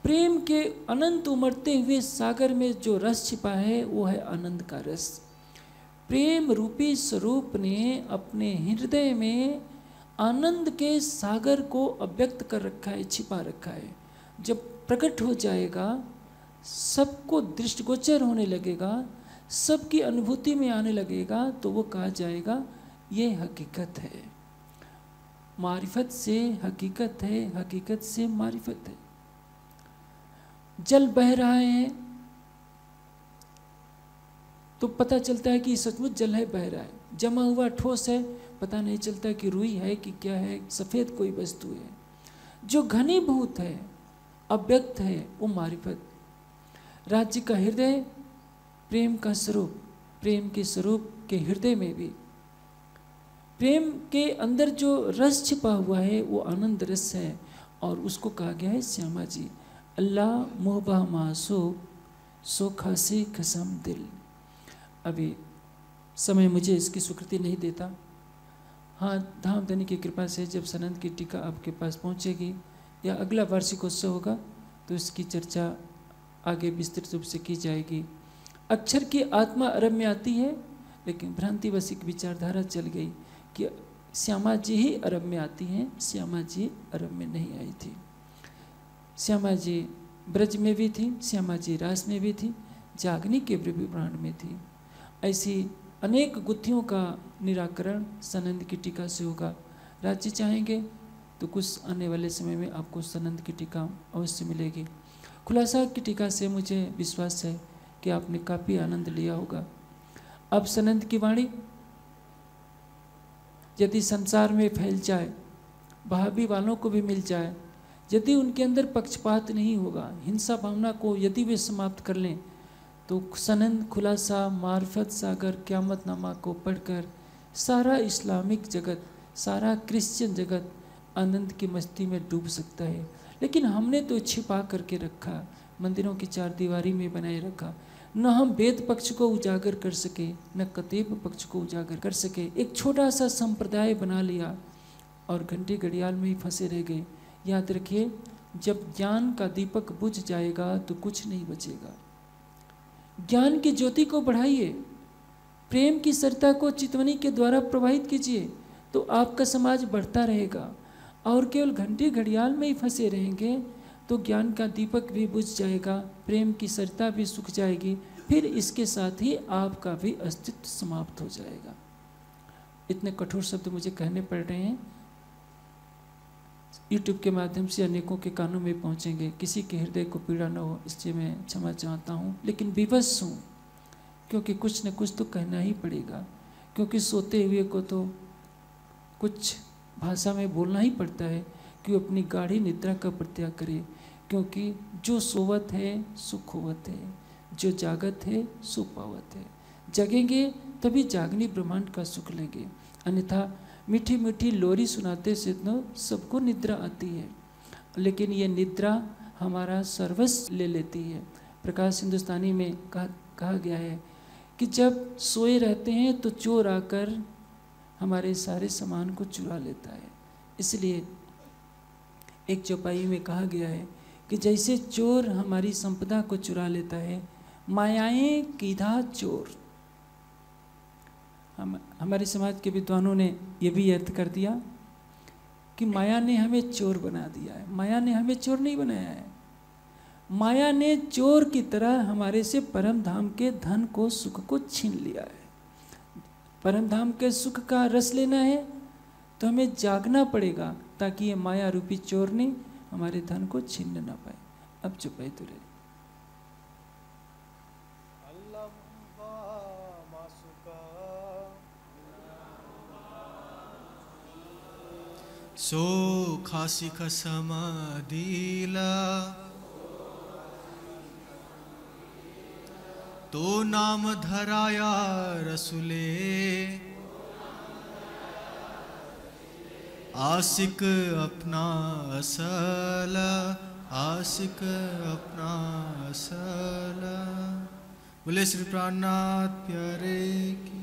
Speaker 2: प्रेम के अनंत उमड़ते हुए सागर में जो रस छिपा है, वो है आनंद का रस। प्रेम रूपी स्वरूप ने अपने हृदय में आनंद के सागर को अव्यक्त कर रखा है, छिपा रखा है। जब प्रकट हो जाएगा, सबको दृष्टिगोचर होने लगेगा, सबकी अनुभूति में आने लगेगा तो वो कहा जाएगा, ये हकीकत है। मारिफत से हकीकत है, हकीकत से मारिफत है। जल बह रहा है तो पता चलता है कि सचमुच जल है, बह रहा है। जमा हुआ ठोस है, पता नहीं चलता कि रुई है कि क्या है, सफ़ेद कोई वस्तु है। जो घनीभूत है, अव्यक्त है, वो मारिफत। राज्य का हृदय, प्रेम का स्वरूप, प्रेम के स्वरूप के हृदय में भी। प्रेम के अंदर जो रस छिपा हुआ है, वो आनंद रस है, और उसको कहा गया है श्यामा जी, अल्लाह मोहबा मासो, सो खासी खसम दिल। अभी समय मुझे इसकी स्वीकृति नहीं देता। हाँ धाम धनी की कृपा से जब सनंद की टीका आपके पास पहुँचेगी या अगला वार्षिकोत्सव होगा तो इसकी चर्चा आगे विस्तृत रूप से की जाएगी। अक्षर की आत्मा अरब में आती है, लेकिन भ्रांति वसिक विचारधारा चल गई कि श्यामा जी ही अरब में आती हैं श्यामा जी अरब में नहीं आई थी। श्यामा जी ब्रज में भी थी श्यामा जी रास में भी थी, जागनी के ब्रह्मांड में थी। ऐसी अनेक गुत्थियों का निराकरण सनंद की टीका से होगा। राज्य चाहेंगे तो कुछ आने वाले समय में आपको सनंद की टीका अवश्य मिलेगी। खुलासा की टीका से मुझे विश्वास है कि आपने काफ़ी आनंद लिया होगा। अब सनंद की वाणी। यदि संसार में फैल जाए भाभी वालों को भी मिल जाए, यदि उनके अंदर पक्षपात नहीं होगा, हिंसा भावना को यदि वे समाप्त कर लें तो सनंद खुलासा, मार्फत सागर क्यामतनामा को पढ़कर सारा इस्लामिक जगत, सारा क्रिश्चियन जगत आनंद की मस्ती में डूब सकता है। लेकिन हमने तो छिपा करके रखा, मंदिरों की चार दीवारी में बनाए रखा। न हम वेद पक्ष को उजागर कर सके, न कतेब पक्ष को उजागर कर सके। एक छोटा सा संप्रदाय बना लिया और घंटे घड़ियाल में ही फंसे रह गए। याद रखिए, जब ज्ञान का दीपक बुझ जाएगा तो कुछ नहीं बचेगा। ज्ञान की ज्योति को बढ़ाइए, प्रेम की सरता को चितवनी के द्वारा प्रवाहित कीजिए तो आपका समाज बढ़ता रहेगा। और केवल घंटे घड़ियाल में ही फंसे रहेंगे तो ज्ञान का दीपक भी बुझ जाएगा, प्रेम की सरता भी सूख जाएगी, फिर इसके साथ ही आपका भी अस्तित्व समाप्त हो जाएगा। इतने कठोर शब्द मुझे कहने पड़ रहे हैं। यूट्यूब के माध्यम से अनेकों के कानों में पहुँचेंगे। किसी के हृदय को पीड़ा न हो, इसलिए मैं क्षमा चाहता हूँ। लेकिन विवश हूँ, क्योंकि कुछ न कुछ तो कहना ही पड़ेगा। क्योंकि सोते हुए को तो कुछ भाषा में बोलना ही पड़ता है कि वो अपनी गाढ़ी निद्रा का प्रत्याग करे। क्योंकि जो सोवत है सुख होवत है। जो जागत है, सो पावत है। जगेंगे, तभी जागनी ब्रह्मांड का सुख लेंगे। अन्यथा मीठी मीठी लोरी सुनाते से तो सबको निद्रा आती है। लेकिन ये निद्रा हमारा सर्वस्व ले लेती है। प्रकाश हिंदुस्तानी में कहा कहा गया है कि जब सोए रहते हैं तो चोर आकर हमारे सारे सामान को चुरा लेता है। इसलिए एक चौपाई में कहा गया है कि जैसे चोर हमारी संपदा को चुरा लेता है, मायाएँ कीधा चोर। हम, हमारे समाज के विद्वानों ने यह भी अर्थ कर दिया कि माया ने हमें चोर बना दिया है। माया ने हमें चोर नहीं बनाया है। माया ने चोर की तरह हमारे से परम धाम के धन को, सुख को छीन लिया है। परम धाम के सुख का रस लेना है तो हमें जागना पड़ेगा ताकि ये माया रूपी चोर ने हमारे धन को छीन ना पाए। अब चुपाई तो रहे
Speaker 1: सो खासी खसम दिला तो नाम धराया रसुले। आशिक अपना असल आशिक अपना असल। बोले, श्री प्राणनाथ प्यारे की